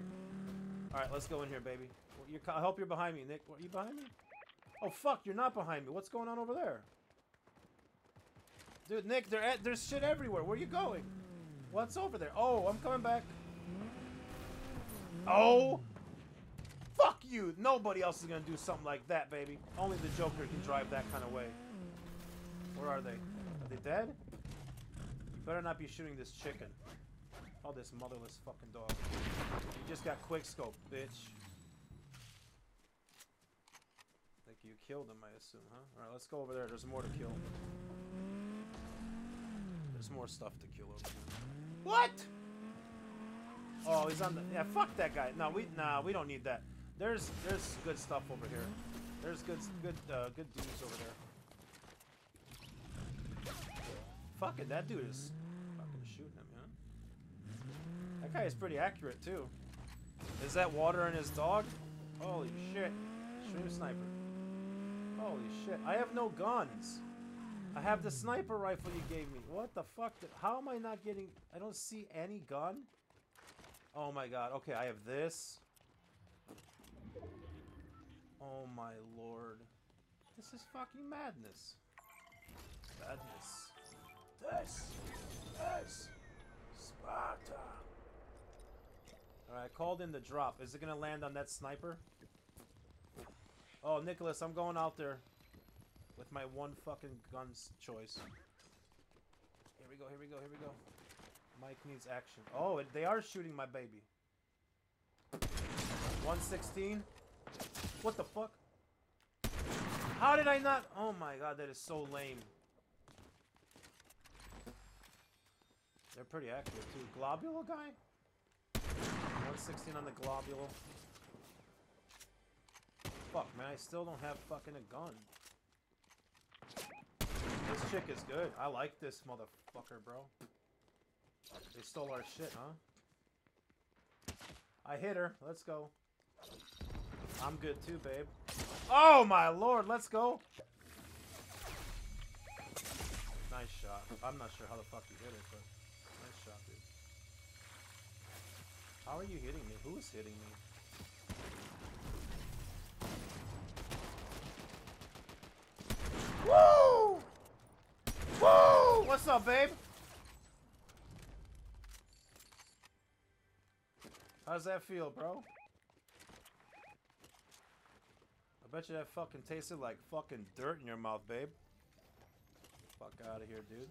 Alright, let's go in here, baby. Well, you I hope you're behind me, Nick. What, are you behind me? Oh, fuck, you're not behind me. What's going on over there? Dude, Nick, at, there's shit everywhere. Where are you going? What's over there? Oh, I'm coming back. Oh! Fuck you! Nobody else is gonna do something like that, baby. Only the Joker can drive that kind of way. Where are they? Are they dead? Better not be shooting this chicken. Oh, this motherless fucking dog. You just got quick scope, bitch. Think you killed him, I assume, huh? Alright, let's go over there. There's more to kill. There's more stuff to kill over here. What? Oh, he's on the. Yeah, fuck that guy. No, we nah, we don't need that. There's there's good stuff over here. There's good good uh, good dudes over there. Fuck it, that dude is fucking shooting him, yeah. That guy is pretty accurate too. Is that water in his dog? Holy shit! Stream sniper. Holy shit! I have no guns. I have the sniper rifle you gave me. What the fuck? Did, how am I not getting? I don't see any gun. Oh my god. Okay, I have this. Oh my lord. This is fucking madness. Madness. This is Sparta. Alright, I called in the drop. Is it gonna land on that sniper? Oh, Nicholas, I'm going out there with my one fucking guns choice. Here we go, here we go, here we go. Mike needs action. Oh, they are shooting my baby. 116? What the fuck? How did I not? Oh my god, that is so lame. They're pretty accurate too. Globule guy? 116 on the globule. Fuck, man, I still don't have fucking a gun. This chick is good. I like this motherfucker, bro. They stole our shit, huh? I hit her. Let's go. I'm good too, babe. Oh my lord, let's go. Nice shot. I'm not sure how the fuck you hit it, but nice shot, dude. How are you hitting me? Who's hitting me? Woo! Woo! What's up, babe? How's that feel, bro? I bet you that fucking tasted like fucking dirt in your mouth, babe. Fuck out of here, dude.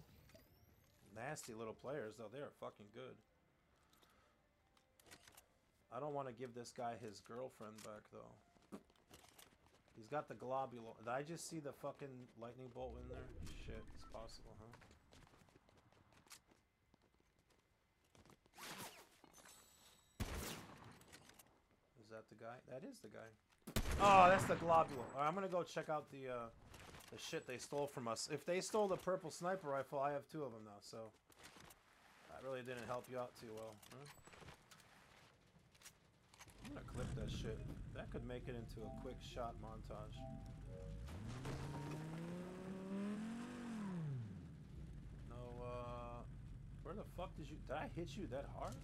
Nasty little players, though. They are fucking good. I don't want to give this guy his girlfriend back, though. He's got the globule. Did I just see the fucking lightning bolt in there? Shit, it's possible, huh? Is that the guy? That is the guy. Oh, that's the globule. Alright, I'm gonna go check out the uh, the shit they stole from us. If they stole the purple sniper rifle, I have two of them now, so that really didn't help you out too well. Huh? Gonna clip that shit. That could make it into a quick shot montage. No, uh, where the fuck did you? Did I hit you that hard?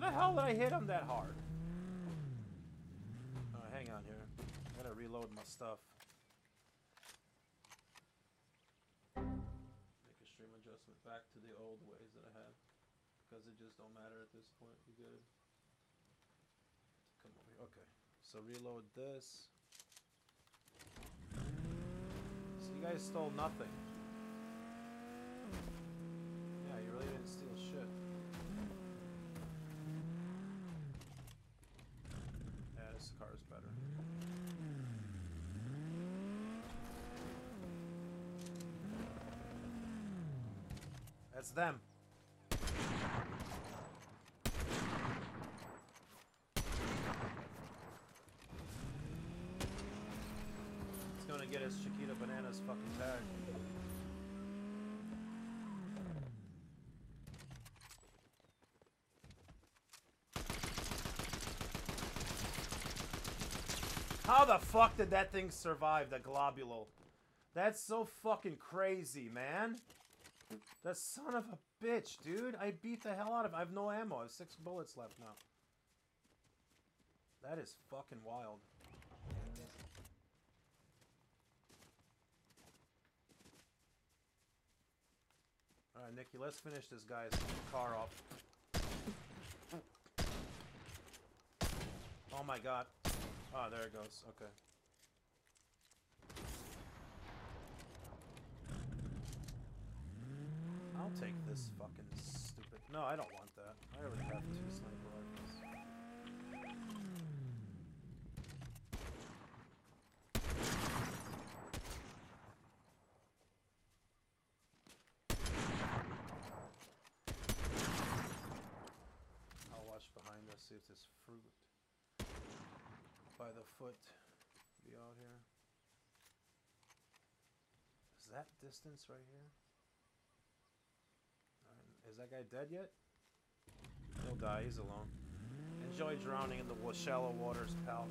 How the hell did I hit him that hard? Alright, hang on here. I gotta reload my stuff. Make a stream adjustment back to the old ways that I had. Because it just don't matter at this point. You good? Okay. So reload this. So you guys stole nothing. Yeah, you really didn't steal shit. Yeah, this car is better. That's them. It's gonna get us Chiquita Bananas fucking tag. How the fuck did that thing survive the globule? That's so fucking crazy, man. The son of a bitch, dude. I beat the hell out of him. I have no ammo. I have six bullets left now. That is fucking wild. Alright, Nikki, let's finish this guy's car off. Oh my god. Oh, there it goes. Okay. I'll take this fucking stupid. No, I don't want that. I already have two sniper rifles. I'll watch behind us, see if this fruit the foot be out here. Is that distance right here? Alright, Is that guy dead yet? He'll die, he's alone. Enjoy drowning in the shallow waters, pal.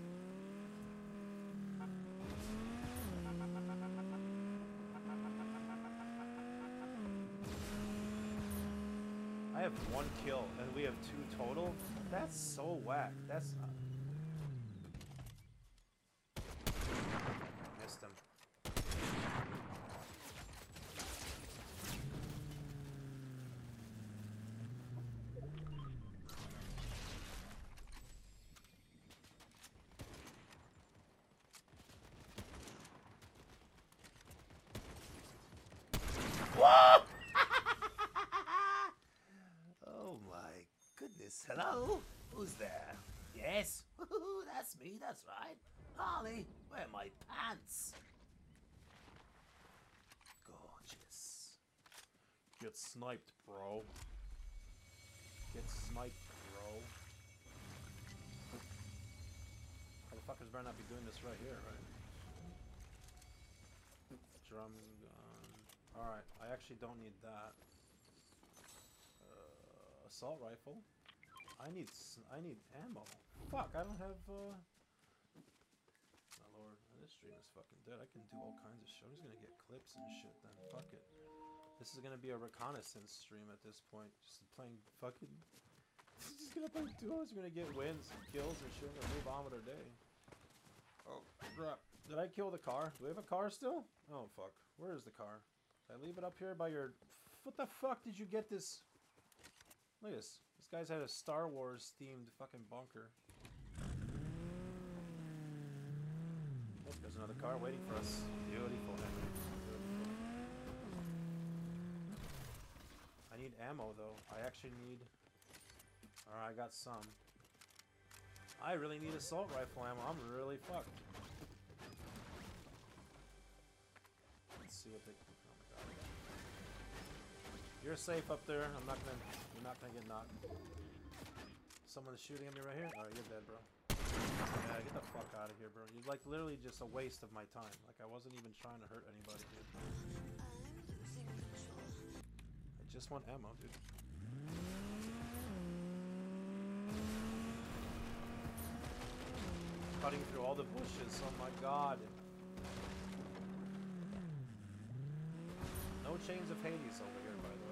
I have one kill and we have two total. That's so whack. That's. Missed him. Oh my goodness. Hello? Who's there? Yes? that's me, that's right. Harley, where are my pants? Gorgeous. Get sniped, bro. Get sniped, bro. Motherfuckers better not be doing this right here, right? Drum gun. Alright, I actually don't need that. Uh, assault rifle. I need I need ammo. Fuck, I don't have uh My lord, this stream is fucking dead. I can do all kinds of shit. I'm just gonna get clips and shit then. Fuck it. This is gonna be a reconnaissance stream at this point. Just playing fucking. This (laughs) is just gonna play duos. We're gonna get wins, and kills, and shit, and move on with our day. Oh crap! Did I kill the car? Do we have a car still? Oh fuck! Where is the car? Did I leave it up here by your? What the fuck did you get this? Look at this. This guy's had a Star Wars themed fucking bunker. Oh, there's another car waiting for us. Beautiful. I need ammo though. I actually need. Alright, I got some. I really need assault rifle ammo. I'm really fucked. Let's see what they. Oh my god. You're safe up there. I'm not gonna. You're not gonna get knocked. Someone's shooting at me right here. Alright, you're dead, bro. Yeah, get the fuck out of here, bro. You're like literally just a waste of my time. Like I wasn't even trying to hurt anybody, dude. Just want ammo, dude. Cutting through all the bushes. Oh my god. No chains of Hades over here, by the way.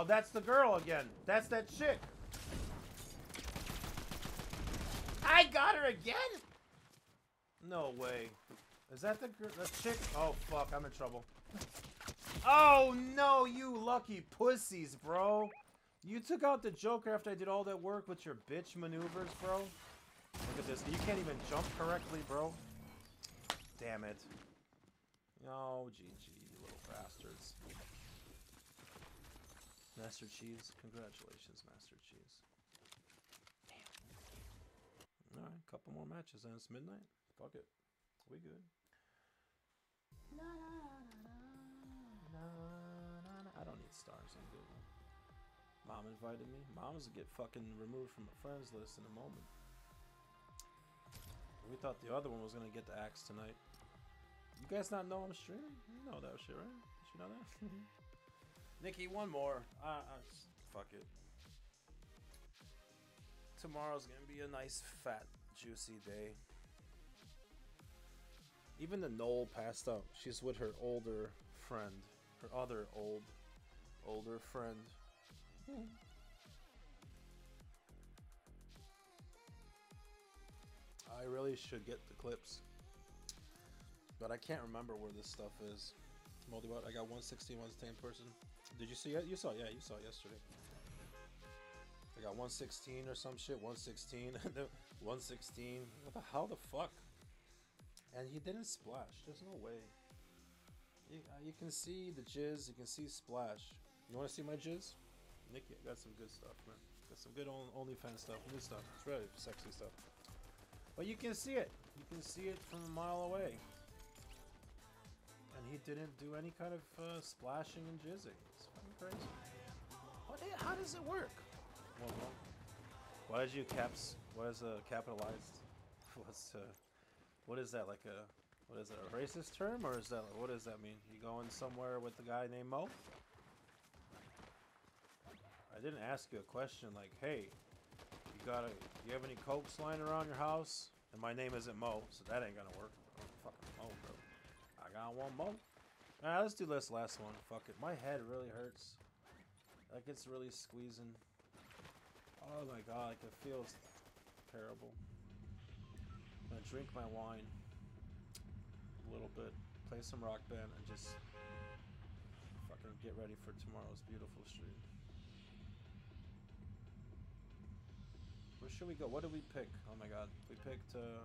Oh, that's the girl again. That's that chick. I got her again? No way. Is that the girl? The chick? Oh fuck! I'm in trouble. Oh no, you lucky pussies, bro. You took out the Joker after I did all that work with your bitch maneuvers, bro. Look at this. You can't even jump correctly, bro. Damn it. Oh, GG, you little bastards. Master Cheese, congratulations, Master Cheese. Damn. Alright, couple more matches and it's midnight. Fuck it. We good. I don't need stars, I'm good. Mom invited me. Mom's gonna get fucking removed from a friends list in a moment. We thought the other one was gonna get the axe tonight. You guys not know I'm streaming? You know that shit, right? Did you know that? (laughs) Nikki, one more. Uh, uh, fuck it. Tomorrow's gonna be a nice, fat, juicy day. Even the Knoll passed out. She's with her older friend. Her other old, older friend. I really should get the clips. But I can't remember where this stuff is. Moldy what? I got 116, 110 person. Did you see it? You saw it, yeah, you saw it yesterday. I got 116 or some shit, 116, (laughs) 116. What the hell the fuck? And he didn't splash. There's no way. You, uh, you can see the jizz, you can see splash. You want to see my jizz? Nicky, I got some good stuff, man. Got some good on- OnlyFans stuff, new stuff. It's really sexy stuff. But you can see it. You can see it from a mile away. And he didn't do any kind of uh, splashing and jizzing. I- how does it work? Well, well, why did you caps? What is uh, capitalized? (laughs) What's uh, what is that like a? What is it? A racist term or is that what does that mean? You going somewhere with a guy named Mo? I I didn't ask you a question like, hey, you got a, you have any cokes lying around your house? And my name isn't Mo, so that ain't gonna work. Oh, fucking Mo, bro. I got one Mo. Let's do this last one. Fuck it. My head really hurts. Like it's really squeezing. Oh my god, like it feels terrible. I'm gonna drink my wine a little bit, play some rock band, and just fucking get ready for tomorrow's beautiful stream. Where should we go? What did we pick? Oh my god. We picked uh,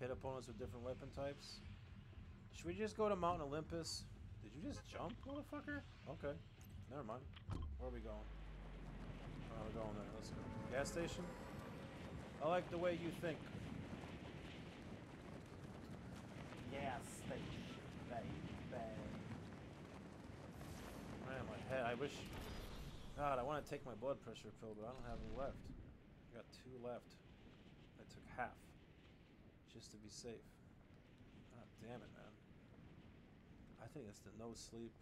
hit opponents with different weapon types. Should we just go to Mountain Olympus? Did you just jump, motherfucker? Okay. Never mind. Where are we going? Oh, we're going there. Let's go. Gas station? I like the way you think. Gas station, baby. Man, my head. I wish. God, I want to take my blood pressure pill, but I don't have any left. I got two left. I took half. Just to be safe. God damn it, man. I think it's the no sleep.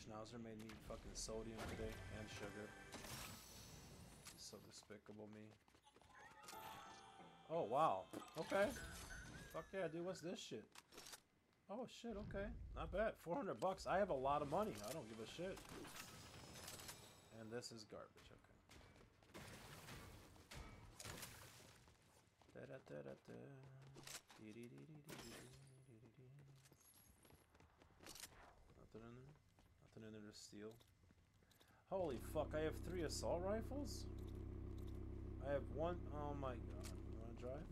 Schnauzer made me fucking sodium today and sugar. So despicable me. Oh wow. Okay. Fuck yeah, dude. What's this shit? Oh shit. Okay. Not bad. 400 bucks. I have a lot of money. I don't give a shit. And this is garbage. Okay. Da da da Nothing in there. Nothing in there to steal. Holy fuck! I have three assault rifles. I have one oh my god. You wanna drive?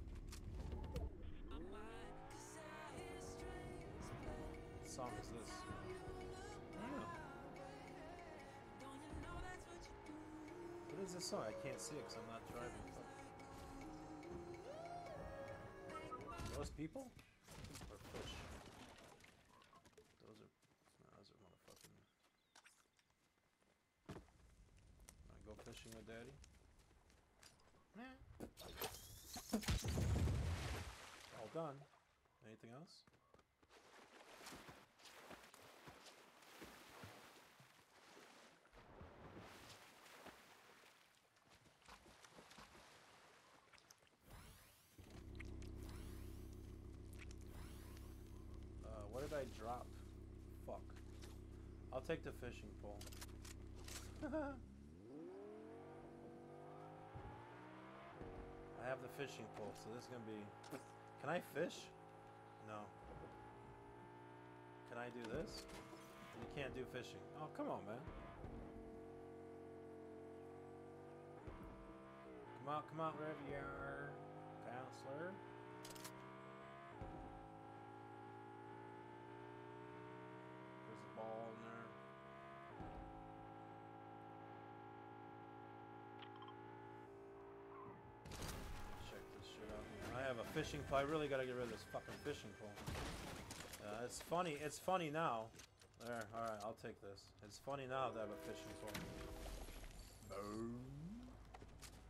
What song is this? What is this song? I can't see it because I'm not driving. Those people? Or? Those are. No, those are motherfucking. Wanna go fishing with daddy? All done. Anything else? Uh, what did I drop? Fuck. I'll take the fishing pole. (laughs) I have the fishing pole, so this is gonna be. Can I fish? No. Can I do this? You can't do fishing. Oh, come on, man. Come out, come out, wherever are, counselor. There's a ball in there. Check this shit out. here. I have a fishing pole. I really gotta get rid of this fucking fishing pole. Uh, it's funny. It's funny now. There. All right. I'll take this. It's funny now that I have a fishing pole. Boom.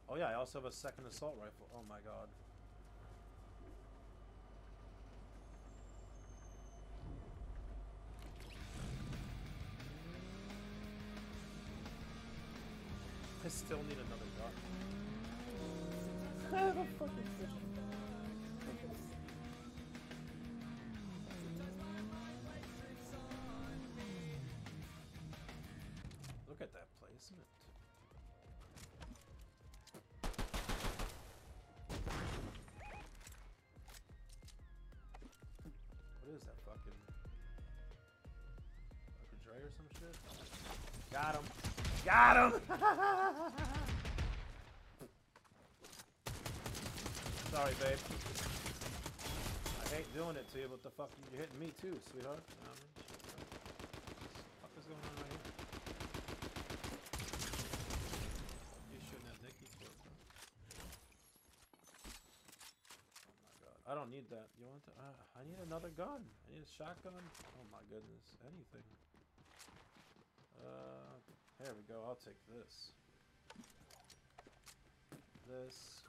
Oh yeah. I also have a second assault rifle. Oh my god. Still need another gun. I have a fucking pole. Look at that placement. What is that fucking fucking dry or some shit? Got him. Got him. Sorry, babe. I hate doing it to you, but the fuck you're hitting me too, sweetheart. Know what the fuck is going on right here? You shouldn't have Nicky for. Oh my god. I don't need that. You want to? Uh, I need another gun. I need a shotgun. Oh my goodness. Anything. Uh, here we go. I'll take this. This.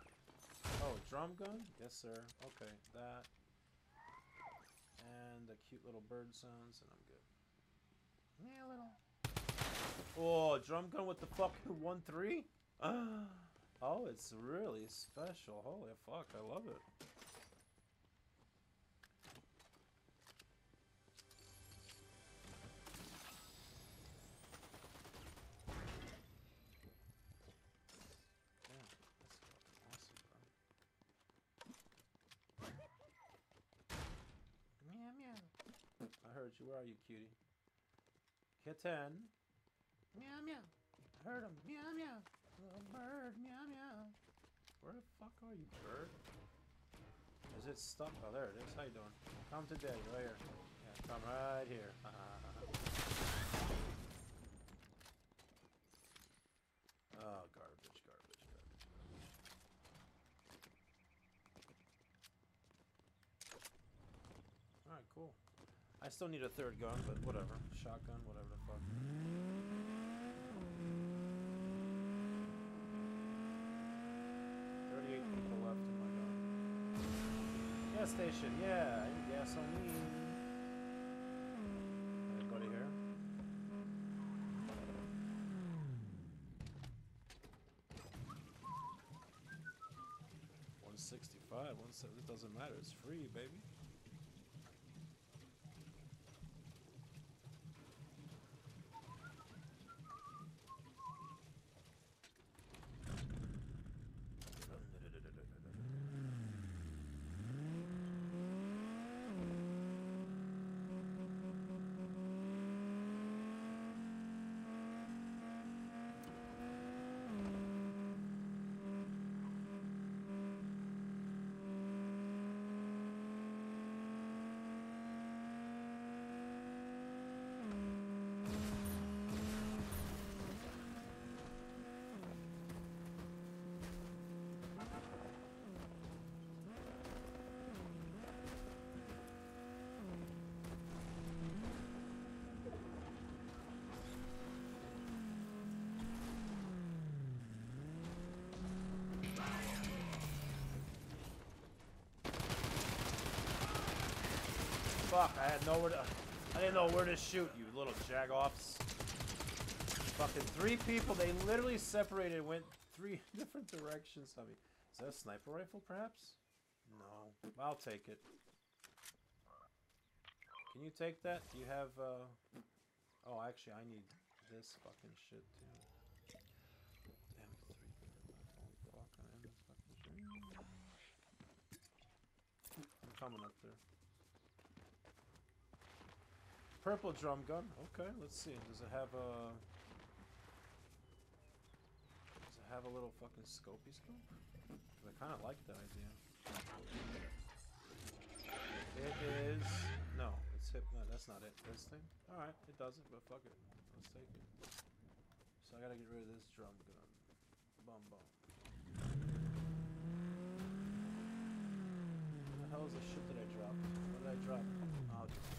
Oh, drum gun? Yes, sir. Okay, that. And the cute little bird sounds, and I'm good. Yeah, little. Oh, drum gun with the fucking one three. (gasps) Oh, it's really special. Holy fuck, I love it. You. Where are you, cutie? Kitten. Meow meow. I heard him. Meow meow. Little bird. Meow meow. Where the fuck are you, bird? Is it stuck? Oh, there it is. How you doing? Come to daddy, right here. Yeah, come right here. (laughs) oh, garbage, garbage, garbage, garbage. Alright, cool. I still need a third gun, but whatever. Shotgun, whatever the fuck. Gas station, yeah, I need gasoline. Anybody here? One sixty-five. One se- It doesn't matter. It's free, baby. Fuck, I had nowhere to. I didn't know where to shoot, you little jagoffs. Fucking three people, they literally separated went three (laughs) different directions on me. Is that a sniper rifle, perhaps? No. I'll take it. Can you take that? Do you have, uh... Oh, actually, I need this fucking shit, too. Damn, three. Oh, fuck, I am this fucking shit. I'm coming up there. Purple drum gun. Okay, let's see. Does it have a? Does it have a little fucking scopey scope? I kind of like that idea. It is no. It's hip. No, that's not it. This thing. All right, it doesn't. But fuck it. Let's take it. So I gotta get rid of this drum gun. Bum bum. What the hell is the shit that I dropped? What did I drop? This.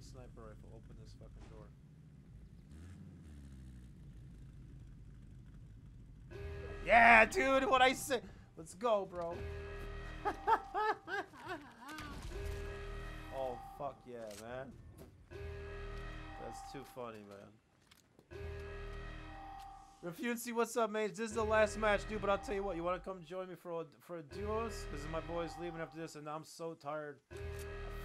A sniper rifle. Open this fucking door. Yeah, dude, what I said. Let's go, bro. (laughs) oh, fuck yeah, man. That's too funny, man. Refutancy, what's up, mates? This is the last match, dude. But I'll tell you what, you want to come join me for a, for a duos? Because my boys leaving after this, and I'm so tired.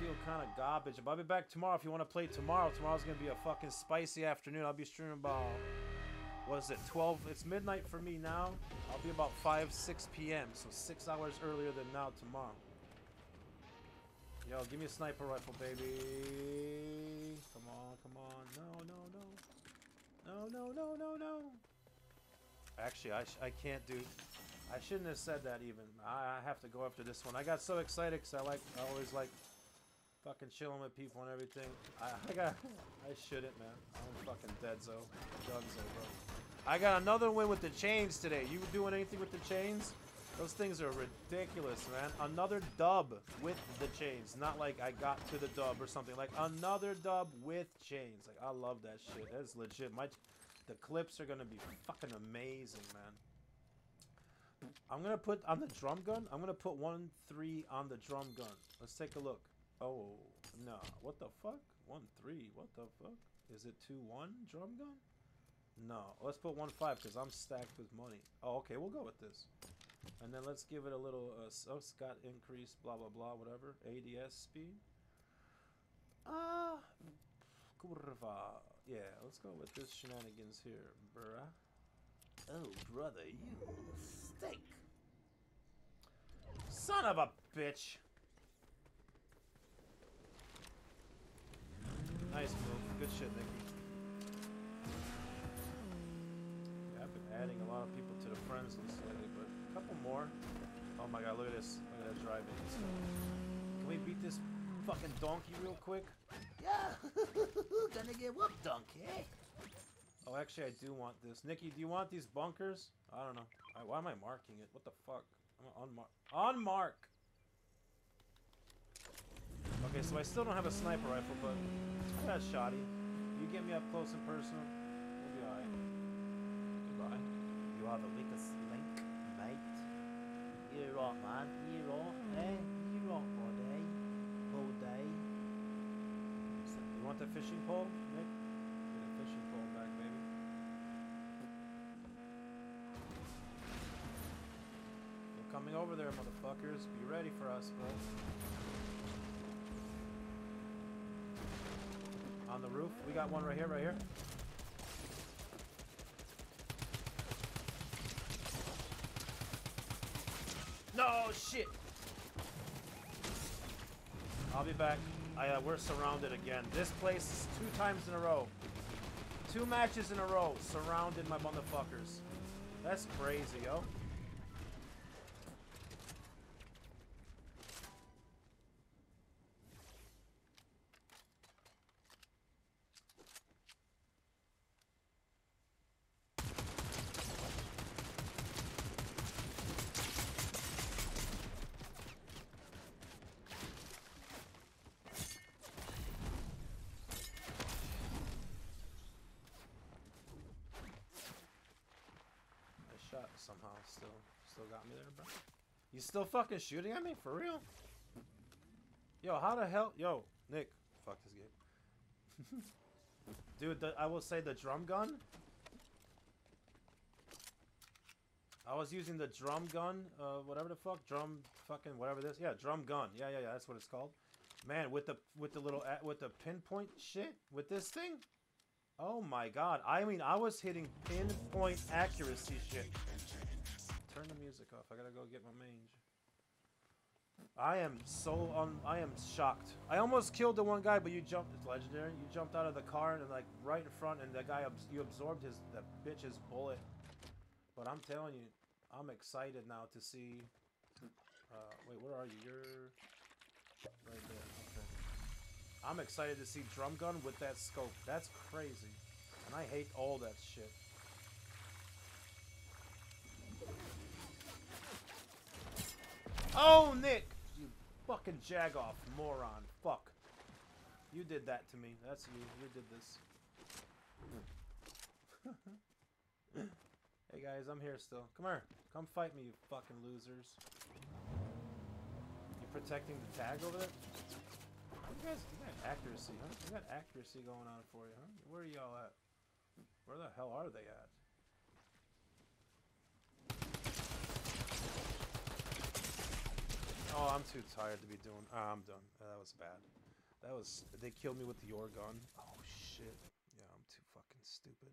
Feel kind of garbage. But I'll be back tomorrow if you want to play tomorrow. Tomorrow's gonna be a fucking spicy afternoon. I'll be streaming about what is it, 12? It's midnight for me now. I'll be about 5, 6 p.m. So six hours earlier than now tomorrow. Yo, give me a sniper rifle, baby. Come on, come on. No, no, no. No, no, no, no, no. Actually, I, I can't do. I shouldn't have said that even. I, I have to go after this one. I got so excited because I like. I always like fucking chilling with people and everything. I, I got, I shouldn't, man. I'm fucking deadzo, Dunzo, bro. I got another win with the chains today. You doing anything with the chains? Those things are ridiculous, man. Another dub with the chains. Not like I got to the dub or something. Like another dub with chains. Like I love that shit. That's legit. My, the clips are gonna be fucking amazing, man. I'm gonna put on the drum gun. I'm gonna put one three on the drum gun. Let's take a look. Oh no! What the fuck? One three? What the fuck? Is it two one drum gun? No. Let's put one five because I'm stacked with money. Oh, okay. We'll go with this. And then let's give it a little uh, oh, Scott increase, blah blah blah, whatever. ADS speed. Ah, curva. Yeah, let's go with this shenanigans here, bruh. Oh, brother, you stink. Son of a bitch. Nice move. Good shit, Nikki. Yeah, I've been adding a lot of people to the friends list lately, but a couple more. Oh my god, look at this. Look at that driving. Can we beat this fucking donkey real quick? Yeah, (laughs) gonna get whooped, donkey. Eh? Oh, actually, I do want this. Nikki, do you want these bunkers? I don't know. I, why am I marking it? What the fuck? I'm on mark. On mark! Okay, so I still don't have a sniper rifle, but I got a shotty. You get me up close and personal, we'll be alright. Goodbye. You are the weakest link, mate. You're right, man. You're right, eh? You're right, buddy. Buddy. You want the fishing pole, Nick? Get a fishing pole back, baby. They're coming over there, motherfuckers. Be ready for us, bro. On the roof. We got one right here, right here. No shit. I'll be back. I, uh, we're surrounded again. This place is two times in a row. Two matches in a row. Surrounded my motherfuckers. That's crazy, yo. I shot somehow. Still, still got me there, bro. You still fucking shooting at me for real? Yo, how the hell? Yo, Nick, fuck this game. (laughs) Dude, the, I will say the drum gun. I was using the drum gun, uh, whatever the fuck, drum fucking whatever this. Yeah, drum gun. Yeah, yeah, yeah. That's what it's called. Man, with the with the little with the pinpoint shit with this thing. Oh my god. I mean, I was hitting pinpoint accuracy shit. Turn the music off. I gotta go get my mange. I am so un. I am shocked. I almost killed the one guy, but you jumped. It's legendary. You jumped out of the car and like right in front, and that guy abs- you absorbed his the bitch's bullet. But I'm telling you, I'm excited now to see. Uh, wait, where are you? You're right there. Okay. I'm excited to see drum gun with that scope. That's crazy, and I hate all that shit. Oh, Nick! You fucking jagoff moron. Fuck. You did that to me. That's you. You did this. (laughs) hey guys, I'm here still. Come here. Come fight me, you fucking losers. You protecting the tag over there? You guys, you got accuracy, huh? You got accuracy going on for you, huh? Where are y'all at? Where the hell are they at? Oh, I'm too tired to be doing. Ah, I'm done. That was bad. That was. They killed me with the gun. Oh shit. Yeah, I'm too fucking stupid.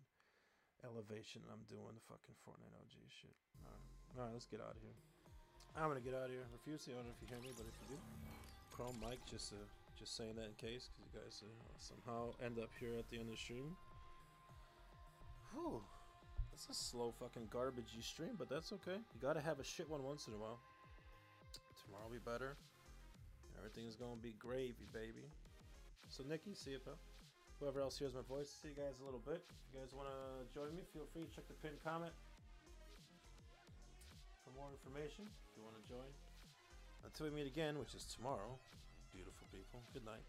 Elevation. I'm doing the fucking Fortnite OG shit. All right. All right. Let's get out of here. I'm gonna get out of here. Refuse. Don't know if you hear me, but if you do, Chrome mic. Just uh, just saying that in case, because you guys uh, somehow end up here at the end of the stream. Whew. That's a slow fucking garbagey stream, but that's okay. You gotta have a shit one once in a while. Tomorrow will be better. Everything's gonna be gravy, baby. So Nikki, see you. Whoever else hears my voice, see you guys a little bit. If you guys want to join me, feel free to check the pinned comment for more information. If you want to join. Until we meet again, which is tomorrow, beautiful people. Good night.